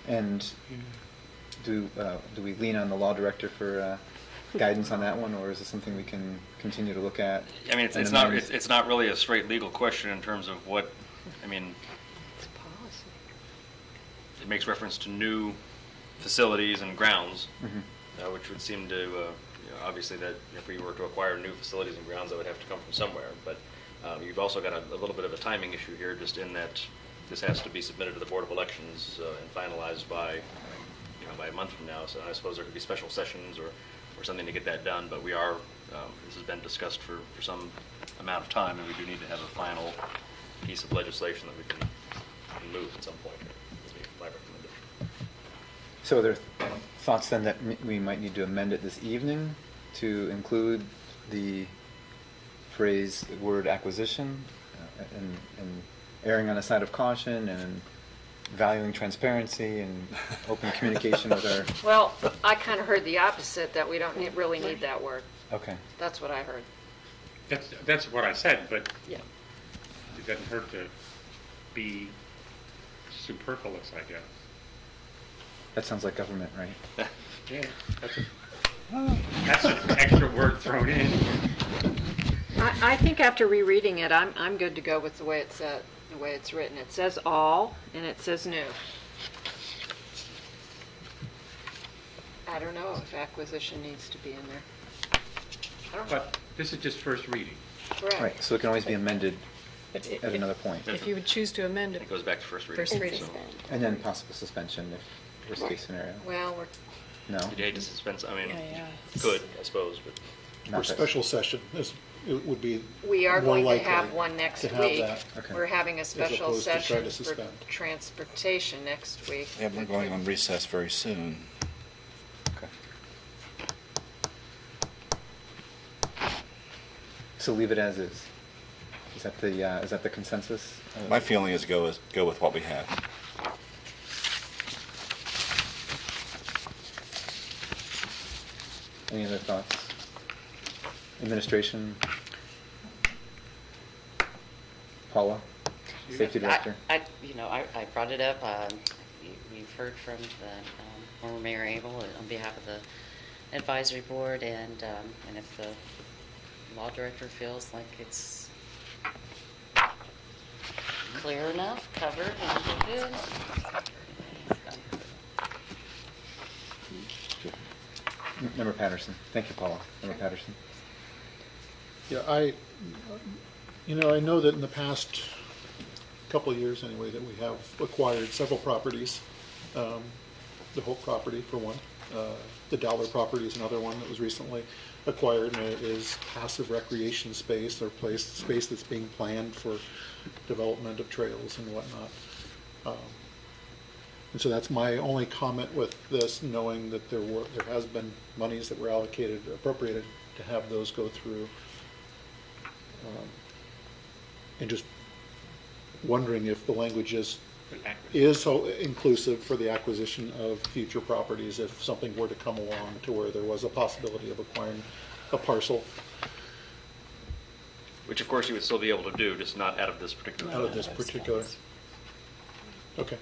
And do, uh, do we lean on the law director for uh, guidance on that one, or is it something we can continue to look at? I mean, it's, and it's not, amend? it's, it's not really a straight legal question in terms of what, I mean, It's policy. it makes reference to new facilities and grounds, Mhm. Uh, which would seem to, uh, you know, obviously that if we were to acquire new facilities and grounds, that would have to come from somewhere. But um, you've also got a, a little bit of a timing issue here, just in that this has to be submitted to the Board of Elections uh, and finalized by, you know, by a month from now. So I suppose there could be special sessions or, or something to get that done. But we are, um, this has been discussed for, for some amount of time, and we do need to have a final piece of legislation that we can, move at some point. So there thoughts then that m- we might need to amend it this evening to include the phrase, word acquisition, uh, and, and erring on the side of caution, and valuing transparency and open communication with our, [LAUGHS] Well, I kind of heard the opposite, that we don't need, really need that word. okay. That's what I heard. That's, that's what I said, but Yeah. it doesn't hurt to be superfluous, I guess. That sounds like government, right? [LAUGHS] Yeah, that's a, that's an extra word thrown in. I, I think after rereading it, I'm, I'm good to go with the way it's, uh, the way it's written. It says all, and it says new. I don't know if acquisition needs to be in there. I don't know. But this is just first reading. Correct. Right, so it can always be amended But i- at if- another point. If you would choose to amend it, It goes back to first reading. First reading. so- And then possible suspension if worst case scenario. Well, we're, No? You'd hate to suspend, I mean, Yeah, yeah. could, I suppose, but. Not For that- special session, is, it would be we are more going to likely have one next to have week. that. Okay. We're having a special opposed to try session to for suspend. transportation next week. Yeah, we're going on recess very soon. Okay. So leave it as is? Is that the, uh, is that the consensus? Uh, My feeling is go, is go with what we have. Any other thoughts? Administration? Paula, Safety Director? I, I- you know, I, I brought it up, um, you- you've heard from the um, former Mayor Abel on behalf of the advisory board, and, um, and if the law director feels like it's clear enough, covered, and good. Member Patterson. Thank you, Paula. Member Patterson. Yeah, I, you know, I know that in the past couple of years anyway, that we have acquired several properties. Um, The Hope property for one, uh, the Dollar property is another one that was recently acquired, and it is passive recreation space or place, space that's being planned for development of trails and whatnot. Um, And so that's my only comment with this, knowing that there were, there has been monies that were allocated, appropriated to have those go through. Um, And just wondering if the language is, is so inclusive for the acquisition of future properties, if something were to come along to where there was a possibility of acquiring a parcel Which, of course, you would still be able to do, just not out of this particular. out of this particular. Okay.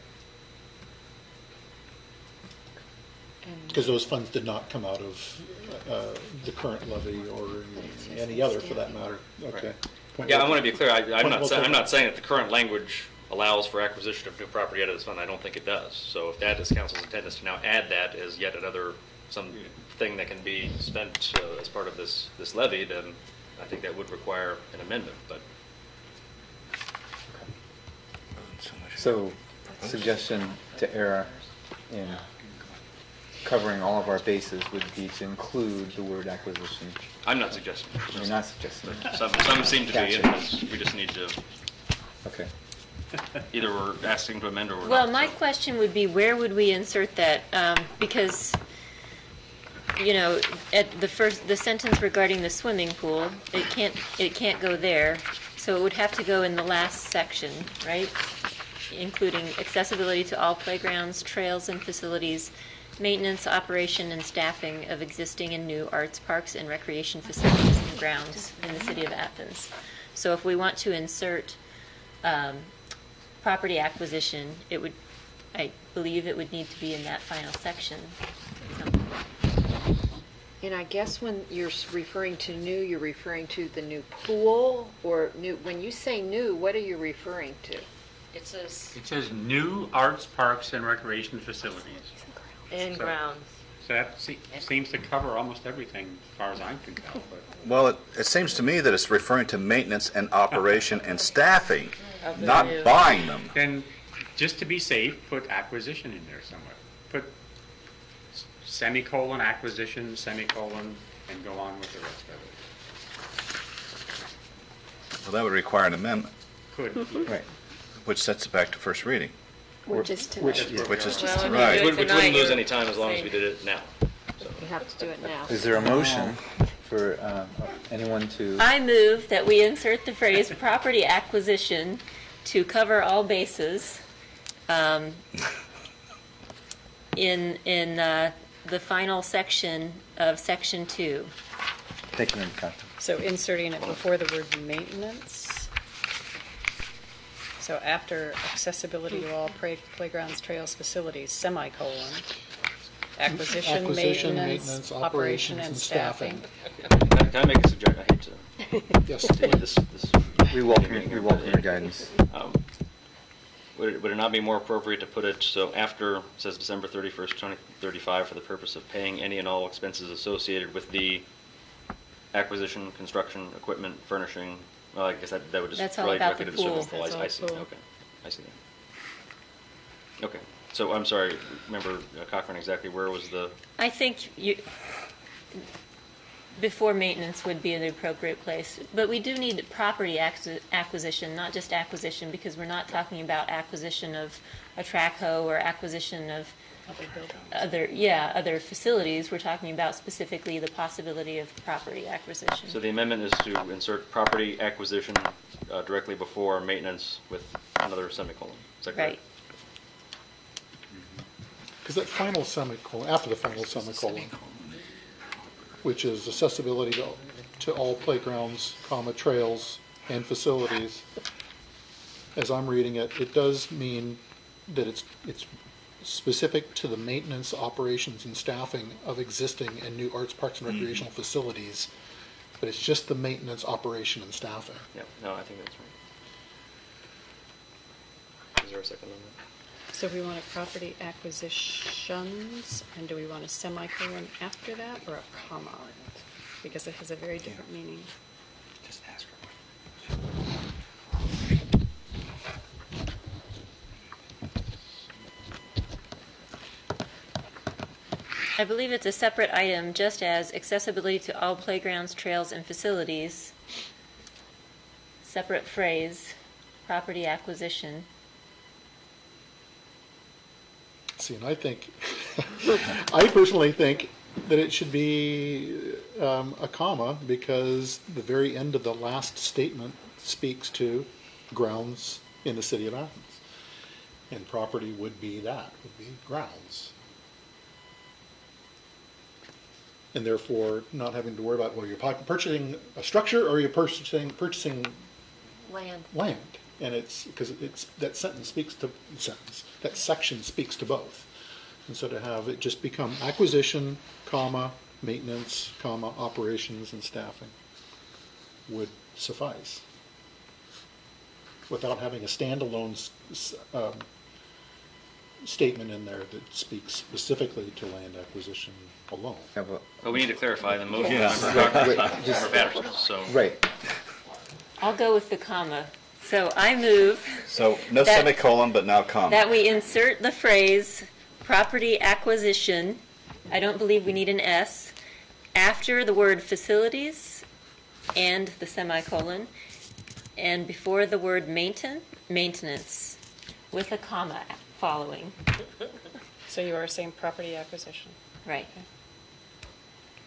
Because those funds did not come out of uh, the current levy or any other for that matter. Okay. Point Yeah, I want to be clear, I, I'm not, well saying- I'm not saying that the current language allows for acquisition of new property out of this fund, I don't think it does. So if that is council's intent is to now add that as yet another, some thing that can be spent uh, as part of this, this levy, then I think that would require an amendment, but So, suggestion to err in covering all of our bases would be to include the word acquisition. I'm not suggesting. You're not suggesting. Some, some seem to be, and Gotcha. it's- we just need to, Okay. either we're asking to amend or we're not. Well, my so. question would be, where would we insert that? Um, Because, you know, at the first, the sentence regarding the swimming pool, it can't, it can't go there. So it would have to go in the last section, right? Including accessibility to all playgrounds, trails, and facilities, maintenance, operation, and staffing of existing and new arts, parks, and recreation facilities and grounds in the city of Athens. So if we want to insert um, property acquisition, it would, I believe it would need to be in that final section. And I guess when you're referring to new, you're referring to the new pool or new, when you say new, what are you referring to? It says, It says new arts, parks, and recreation facilities. And So- grounds. So that se- seems to cover almost everything, as far as I can tell, but. Well, it, it seems to me that it's referring to maintenance and operation and staffing, Of the not new. buying them. Then, just to be safe, put acquisition in there somewhere. Put s- semicolon, acquisition, semicolon, and go on with the rest of it. Well, that would require an amendment, it. Could. Right. which sets it back to first reading, Which is Which, which is Well, if right. do Which it which wouldn't lose any time as long as we did it now. You have to do it now. is there a motion for uh, anyone to? I move that we insert the phrase property acquisition to cover all bases um, in, in uh, the final section of section two. Thank you, Member Cochran. So inserting it before the word maintenance. So after accessibility to all play- playgrounds, trails, facilities, semicolon, acquisition, Acquisition, maintenance, maintenance, operation, operations, and and staffing. staffing. Can I- can I make a suggestion? I hate to [LAUGHS] Yes, take this, this. We welcome, your- we welcome your guidance. Um, Would it, would it not be more appropriate to put it, so after, it says December 31st, 2035, for the purpose of paying any and all expenses associated with the acquisition, construction, equipment, furnishing, well, I guess that, that would just That's all relate about directly to the swimming pool. pool. I- all I see, pool. okay, I see that. Okay, so I'm sorry, remember uh, Cochran, exactly where was the, I think you, before maintenance would be the appropriate place. But we do need property acqui- acquisition, not just acquisition, because we're not talking about acquisition of a track hoe or acquisition of other, yeah, other facilities. We're talking about specifically the possibility of property acquisition. so the amendment is to insert property acquisition uh, directly before maintenance with another semicolon, is that correct? Right. Because that final semicolon, after the final semicolon, which is accessibility to, to all playgrounds, comma, trails, and facilities, as I'm reading it, it does mean that it's, it's specific to the maintenance, operations, and staffing of existing and new arts, parks, and mm-hmm. recreational facilities, but it's just the maintenance, operation, and staffing. Yeah, no, I think that's right. Is there a second on that? So we want a property acquisitions, and do we want a semicolon after that, or a comma? Because it has a very different meaning. I believe it's a separate item, just as accessibility to all playgrounds, trails, and facilities. Separate phrase, property acquisition. See, and I think, [LAUGHS] I personally think that it should be um, a comma because the very end of the last statement speaks to grounds in the city of Athens. And property would be that, would be grounds. And therefore, not having to worry about, well, you're purchasing a structure or you're purchasing, purchasing Land. land. And it's, because it's, that sentence speaks to, sentence, that section speaks to both. And so to have it just become acquisition, comma, maintenance, comma, operations and staffing would suffice. Without having a standalone um, statement in there that speaks specifically to land acquisition alone. Have a, But we need to clarify the motion. Yeah. Member Wait, just- Member Patterson, so. right, I'll go with the comma. So I move So no That- semicolon, but now comma. that we insert the phrase property acquisition, I don't believe we need an S, after the word facilities and the semicolon, and before the word maintain, maintenance, with a comma following. So you are saying property acquisition? Right.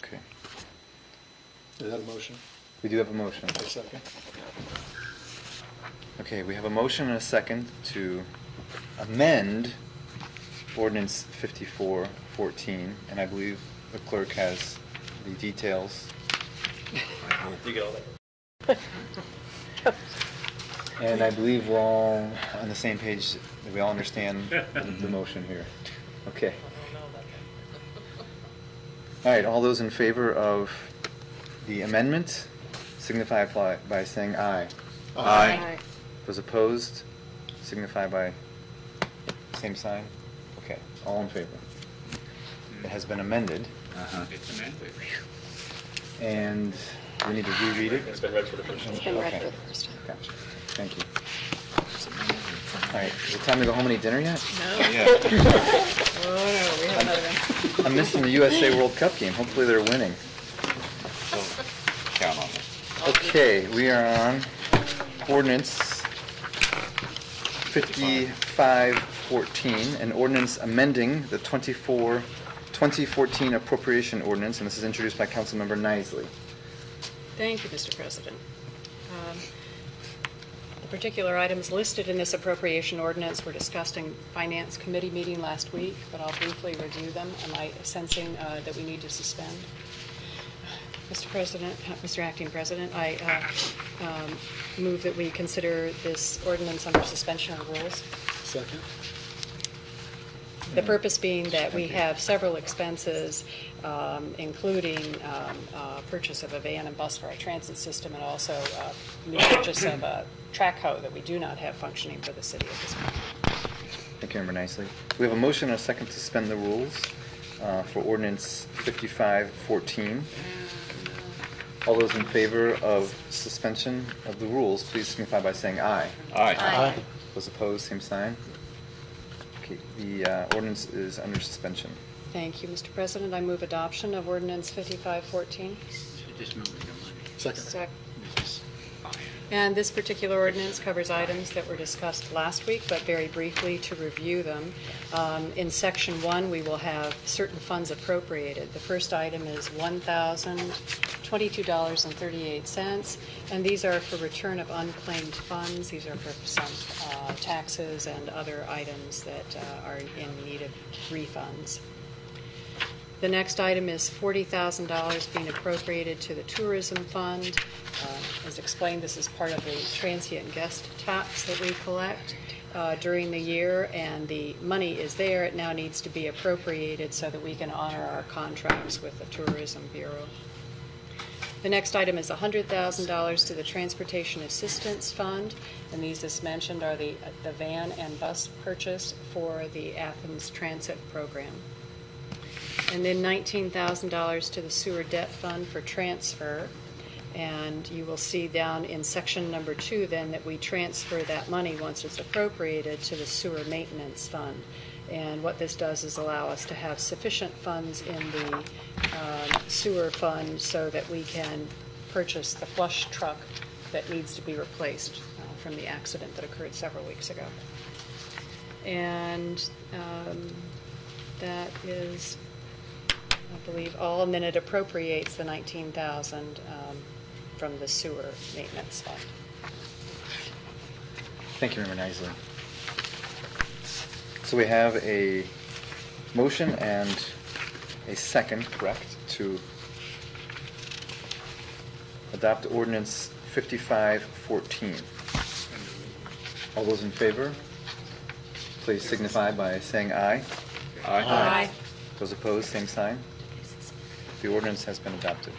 Okay. Is that a motion? We do have a motion. A second? Okay, we have a motion and a second to amend ordinance 5414, and I believe the clerk has the details. You get all that? [LAUGHS] And I believe we're all on the same page, that we all understand the motion here. Okay. All right, all those in favor of the amendment signify by by saying aye. Aye. Those opposed signify by same sign. Okay, all in favor. It has been amended, Uh-huh. It's amended. and we need to reread it. It's been read for the first time. It's been read Okay. for the first time. Gotcha. Thank you. All right, is it time to go home and eat dinner yet? Yeah. [LAUGHS] Oh, no, we have another one. I'm missing the USA World Cup game. Hopefully they're winning. Count on it. Okay, we are on ordinance 5514, an ordinance amending the 24, 2014 appropriation ordinance, and this is introduced by Councilmember Knisely. Thank you, Mr. President. The particular items listed in this appropriation ordinance were discussed in Finance Committee meeting last week, but I'll briefly review them. Am I sensing uh, that we need to suspend? Mr. President, uh, Mr. Acting President, I uh, um, move that we consider this ordinance under suspension of rules. Second? The purpose being that we have several expenses, um, including um, uh, purchase of a van and bus for our transit system, and also uh, new purchase of a track hoe that we do not have functioning for the city at this point. Thank you, Member Knisely. We have a motion and a second to suspend the rules uh, for ordinance 5514. All those in favor of suspension of the rules, please signify by saying aye. Aye. Aye. Those opposed, same sign. Okay, the uh, ordinance is under suspension. Thank you, Mr. President. I move adoption of ordinance 5514. Second. And this particular ordinance covers items that were discussed last week, but very briefly to review them. Um, In section one, we will have certain funds appropriated. The first item is $1,022.38, and these are for return of unclaimed funds. These are for some uh, taxes and other items that uh, are in need of refunds. The next item is $40,000 being appropriated to the Tourism Fund. Uh, As explained, this is part of the transient guest tax that we collect uh, during the year, and the money is there. It now needs to be appropriated so that we can honor our contracts with the Tourism Bureau. The next item is $100,000 to the Transportation Assistance Fund, and these, as mentioned, are the, the van and bus purchase for the Athens Transit Program. And then $19,000 to the Sewer Debt Fund for transfer. And you will see down in section number two then that we transfer that money once it's appropriated to the Sewer Maintenance Fund. And what this does is allow us to have sufficient funds in the um, sewer fund so that we can purchase the flush truck that needs to be replaced uh, from the accident that occurred several weeks ago. And um, that is, I believe, all, and then it appropriates the 19,000 um, from the sewer maintenance fund. Thank you, Member Knisely. So we have a motion and a second, correct, to adopt ordinance 5514. All those in favor, please signify by saying aye. Aye. Those opposed, same sign. The ordinance has been adopted.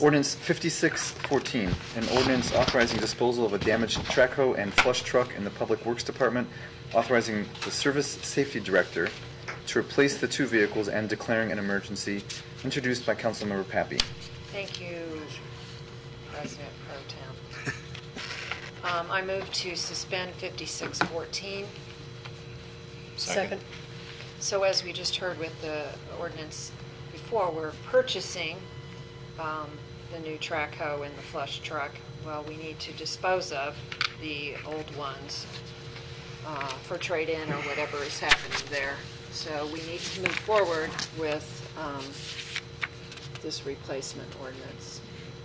Ordinance 5614, an ordinance authorizing disposal of a damaged track hoe and flush truck in the Public Works Department, authorizing the Service Safety Director to replace the two vehicles and declaring an emergency, introduced by Councilmember Papai. Thank you, President Pro Tem. [LAUGHS] Um, I move to suspend 5614. Second. So as we just heard with the ordinance before, we're purchasing um, the new track hoe and the flush truck. Well, we need to dispose of the old ones uh, for trade-in or whatever is happening there. So we need to move forward with um, this replacement ordinance,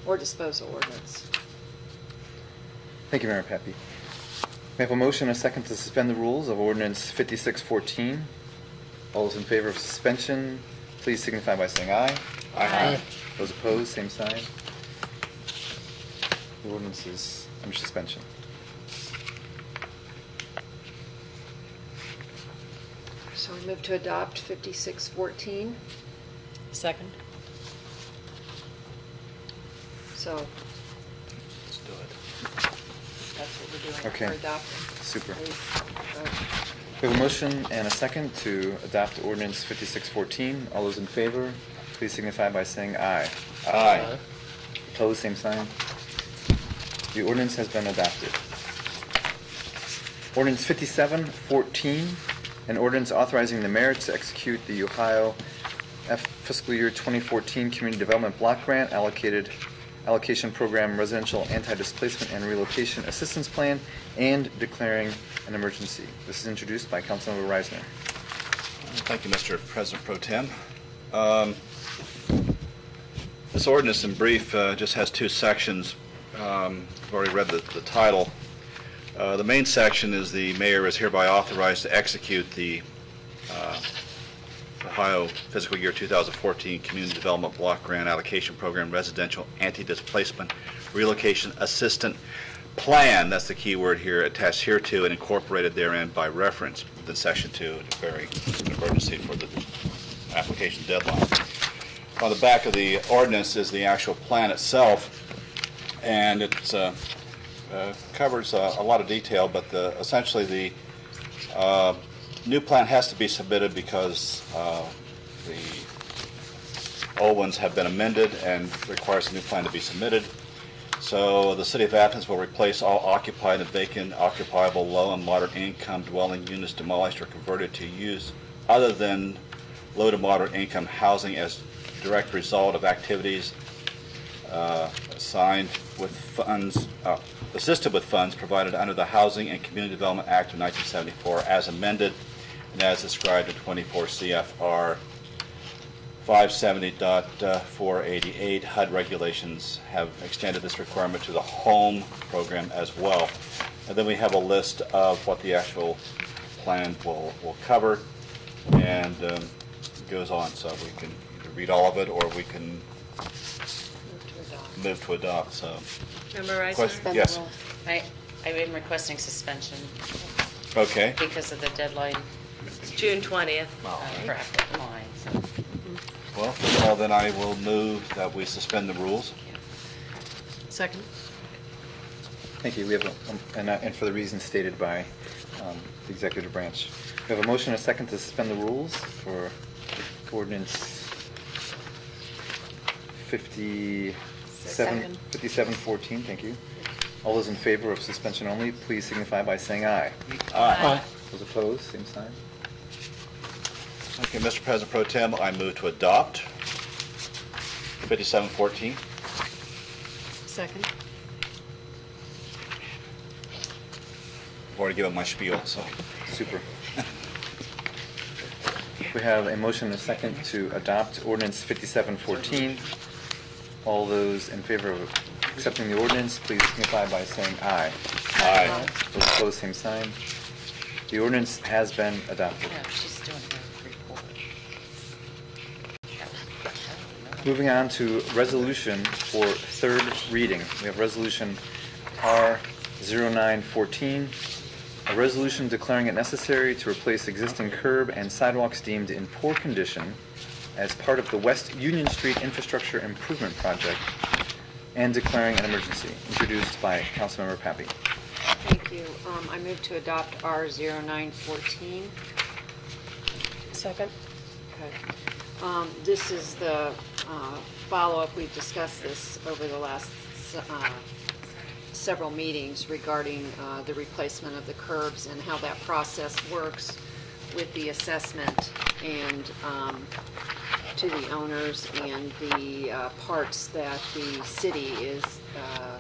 or disposal ordinance. Thank you, Mayor Papai. May I have a motion and a second to suspend the rules of ordinance 5614? All those in favor of suspension, please signify by saying aye. Aye. Those opposed, same sign. The ordinance is under suspension. So we move to adopt 5614. Second. So doing. Okay. We're adopting. Super. Please vote. We have a motion and a second to adopt ordinance 5614. All those in favor, please signify by saying aye. Aye. Opposed, same sign. The ordinance has been adopted. Ordinance 5714, an ordinance authorizing the mayor to execute the Ohio F- fiscal year 2014 Community Development Block Grant allocated allocation program residential anti-displacement and relocation assistance plan and declaring an emergency. This is introduced by Councilmember Reisner. Thank you, Mr. President Pro Tem. Um, This ordinance in brief uh, just has two sections. Um, I've already read the the title. Uh, The main section is the mayor is hereby authorized to execute the uh, Ohio fiscal year 2014 Community Development Block Grant Allocation Program Residential Anti-Displacement Relocation Assistant Plan, that's the key word here, attached hereto and incorporated therein by reference within section two, declaring an emergency for the application deadline. On the back of the ordinance is the actual plan itself, and it uh, uh, covers uh, a lot of detail, but the- essentially the uh, new plan has to be submitted because uh, the old ones have been amended and requires a new plan to be submitted. So the city of Athens will replace all occupied and vacant occupiable low and moderate income dwelling units demolished or converted to use other than low to moderate income housing as direct result of activities uh, assigned with funds, uh, assisted with funds provided under the Housing and Community Development Act of 1974 as amended and as described in 24 CFR 570.488. HUD regulations have extended this requirement to the home program as well. And then we have a list of what the actual plan will, will cover, and um, it goes on, so we can either read all of it, or we can Move to adopt. move to adopt, so. Member Question- Yes, I, I've been requesting suspension okay. because of the deadline It's June 20th. uh, for April. Well, first of all, then I will move that we suspend the rules. Second. Thank you. We have, a- um, and uh, and for the reasons stated by um, the executive branch. We have a motion and a second to suspend the rules for ordinance 57, 5714. Thank you. All those in favor of suspension only, please signify by saying aye. Aye. Those opposed, same sign. Okay, Mr. President Pro Tem, I move to adopt 5714. Second. I've already given my spiel, so. Super. [LAUGHS] We have a motion and a second to adopt ordinance 5714. All those in favor of accepting the ordinance, please signify by saying aye. Aye. Those opposed, same sign. The ordinance has been adopted. Yeah, she's doing her report. Moving on to resolution for third reading. We have resolution R0914, a resolution declaring it necessary to replace existing curb and sidewalks deemed in poor condition as part of the West Union Street Infrastructure Improvement Project and declaring an emergency, introduced by Councilmember Papai. Thank you. Um, I move to adopt R 0914. Second. Okay. Um, This is the uh, follow-up, we've discussed this over the last uh, several meetings regarding uh, the replacement of the curbs and how that process works with the assessment and um, to the owners and the uh, parts that the city is, uh,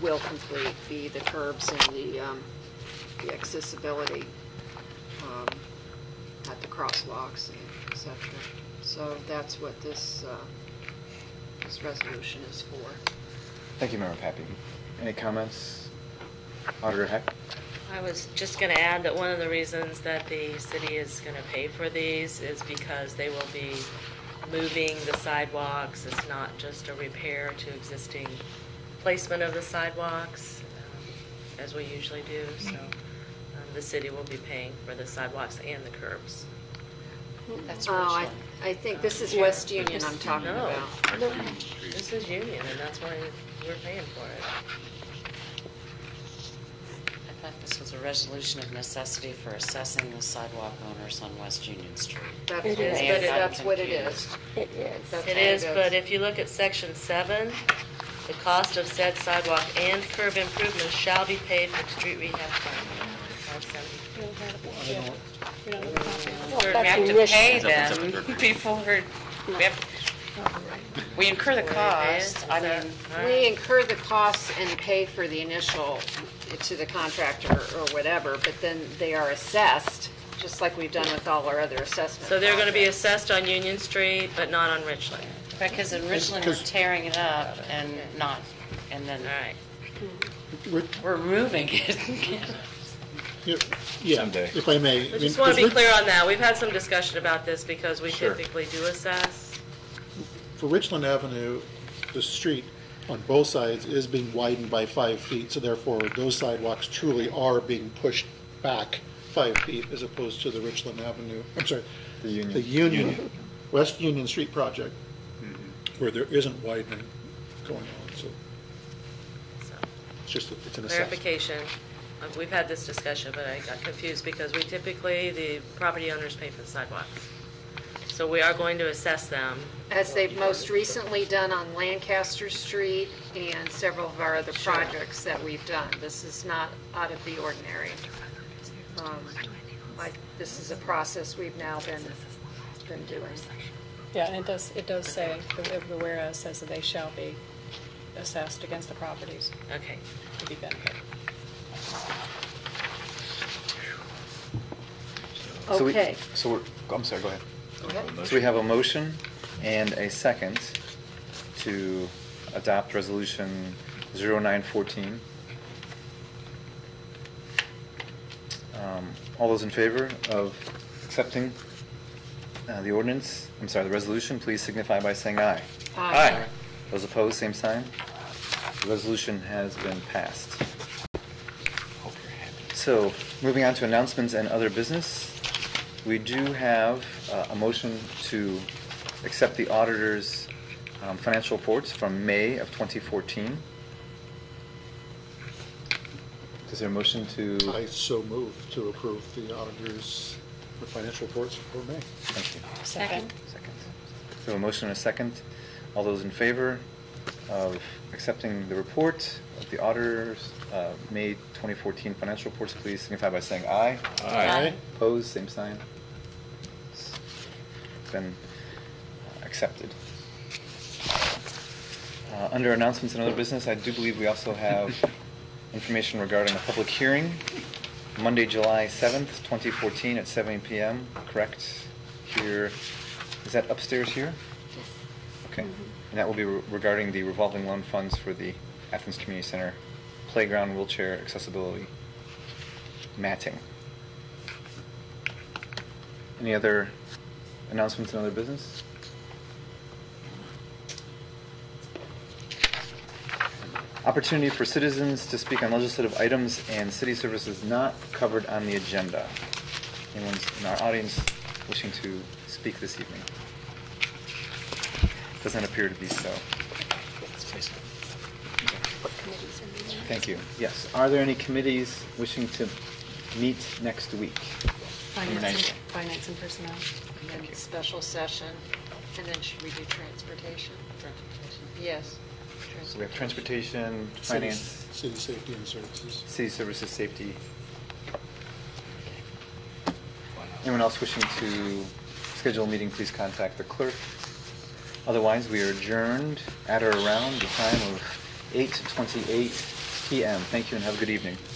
will complete, be the curbs and the um, the accessibility um, at the crosswalks and et cetera. So that's what this, uh, this resolution is for. Thank you, Member Papai. Any comments? Auditor Hecht? I was just going to add that one of the reasons that the city is going to pay for these is because they will be moving the sidewalks. It's not just a repair to existing placement of the sidewalks, um, as we usually do. So um, the city will be paying for the sidewalks and the curbs. That's Oh, I, Richland. I think this is West Union I'm talking No. about. This is Union, and that's why we're paying for it. I thought this was a resolution of necessity for assessing the sidewalk owners on West Union Street. That's, It is, what- but it- that's what it confused. is. It is. That's It how is, goes. but if you look at section seven, the cost of said sidewalk and curb improvements shall be paid from street rehab fund. Well, We're that's [LAUGHS] have to pay initial. them before, we have, we incur the cost, I mean, We incur the costs and pay for the initial to the contractor or whatever, but then they are assessed, just like we've done with all our other assessments. So they're gonna be assessed on Union Street, but not on Richland. because in Richland, we're tearing it up and not, and then All right. We're moving it. [LAUGHS] Yeah, yeah, Someday. if I may. I mean, just wanna be because clear on that. We've had some discussion about this because we Sure. typically do assess. For Richland Avenue, the street on both sides is being widened by five feet, so therefore those sidewalks truly are being pushed back five feet as opposed to the Richland Avenue, I'm sorry. The Union. The Union, West Union Street project, mm-hmm. where there isn't widening going on, so So, it's just, it's an assessment. Clarification. Uh, We've had this discussion, but I got confused because we typically, the property owners pay for the sidewalks. So we are going to assess them. As they've most recently done on Lancaster Street and several of our other projects that we've done. This is not out of the ordinary. Um, I- This is a process we've now been, been doing. Yeah, and it does, it does say, the the whereas says that they shall be assessed against the properties Okay. to be benefited. So we- Okay. So we're, I'm sorry, go ahead. Okay. So we have a motion and a second to adopt resolution 0914. Um, All those in favor of accepting uh, the ordinance, I'm sorry, the resolution, please signify by saying aye. aye. Aye. Those opposed, same sign. The resolution has been passed. So, moving on to announcements and other business. We do have uh, a motion to accept the auditor's um, financial reports from May of 2014. Is there a motion to? I so move to approve the auditors' financial reports for May. Thank you. Second. Second. So a motion and a second. All those in favor of accepting the report of the auditors, uh, May 2014 financial reports, please signify by saying aye. Aye. Opposed, same sign. It's Been uh, accepted. Uh, Under announcements and other business, I do believe we also have [LAUGHS] information regarding a public hearing, Monday, July 7th, 2014, at 7 PM, correct? Here, is that upstairs here? Yes. Okay. And that will be re- regarding the revolving loan funds for the Athens Community Center playground wheelchair accessibility matting. Any other announcements and other business? Opportunity for citizens to speak on legislative items and city services not covered on the agenda. Anyone in our audience wishing to speak this evening? Doesn't appear to be so. Thank you. Yes. Are there any committees wishing to meet next week? Finance Nice. and, finance and personnel. And then special session, and then should we do transportation? Transportation. Yes. So we have transportation, City- finance, City safety and services. city services, safety. Anyone else wishing to schedule a meeting, please contact the clerk. Otherwise, we are adjourned at or around the time of 8:28 PM. Thank you and have a good evening.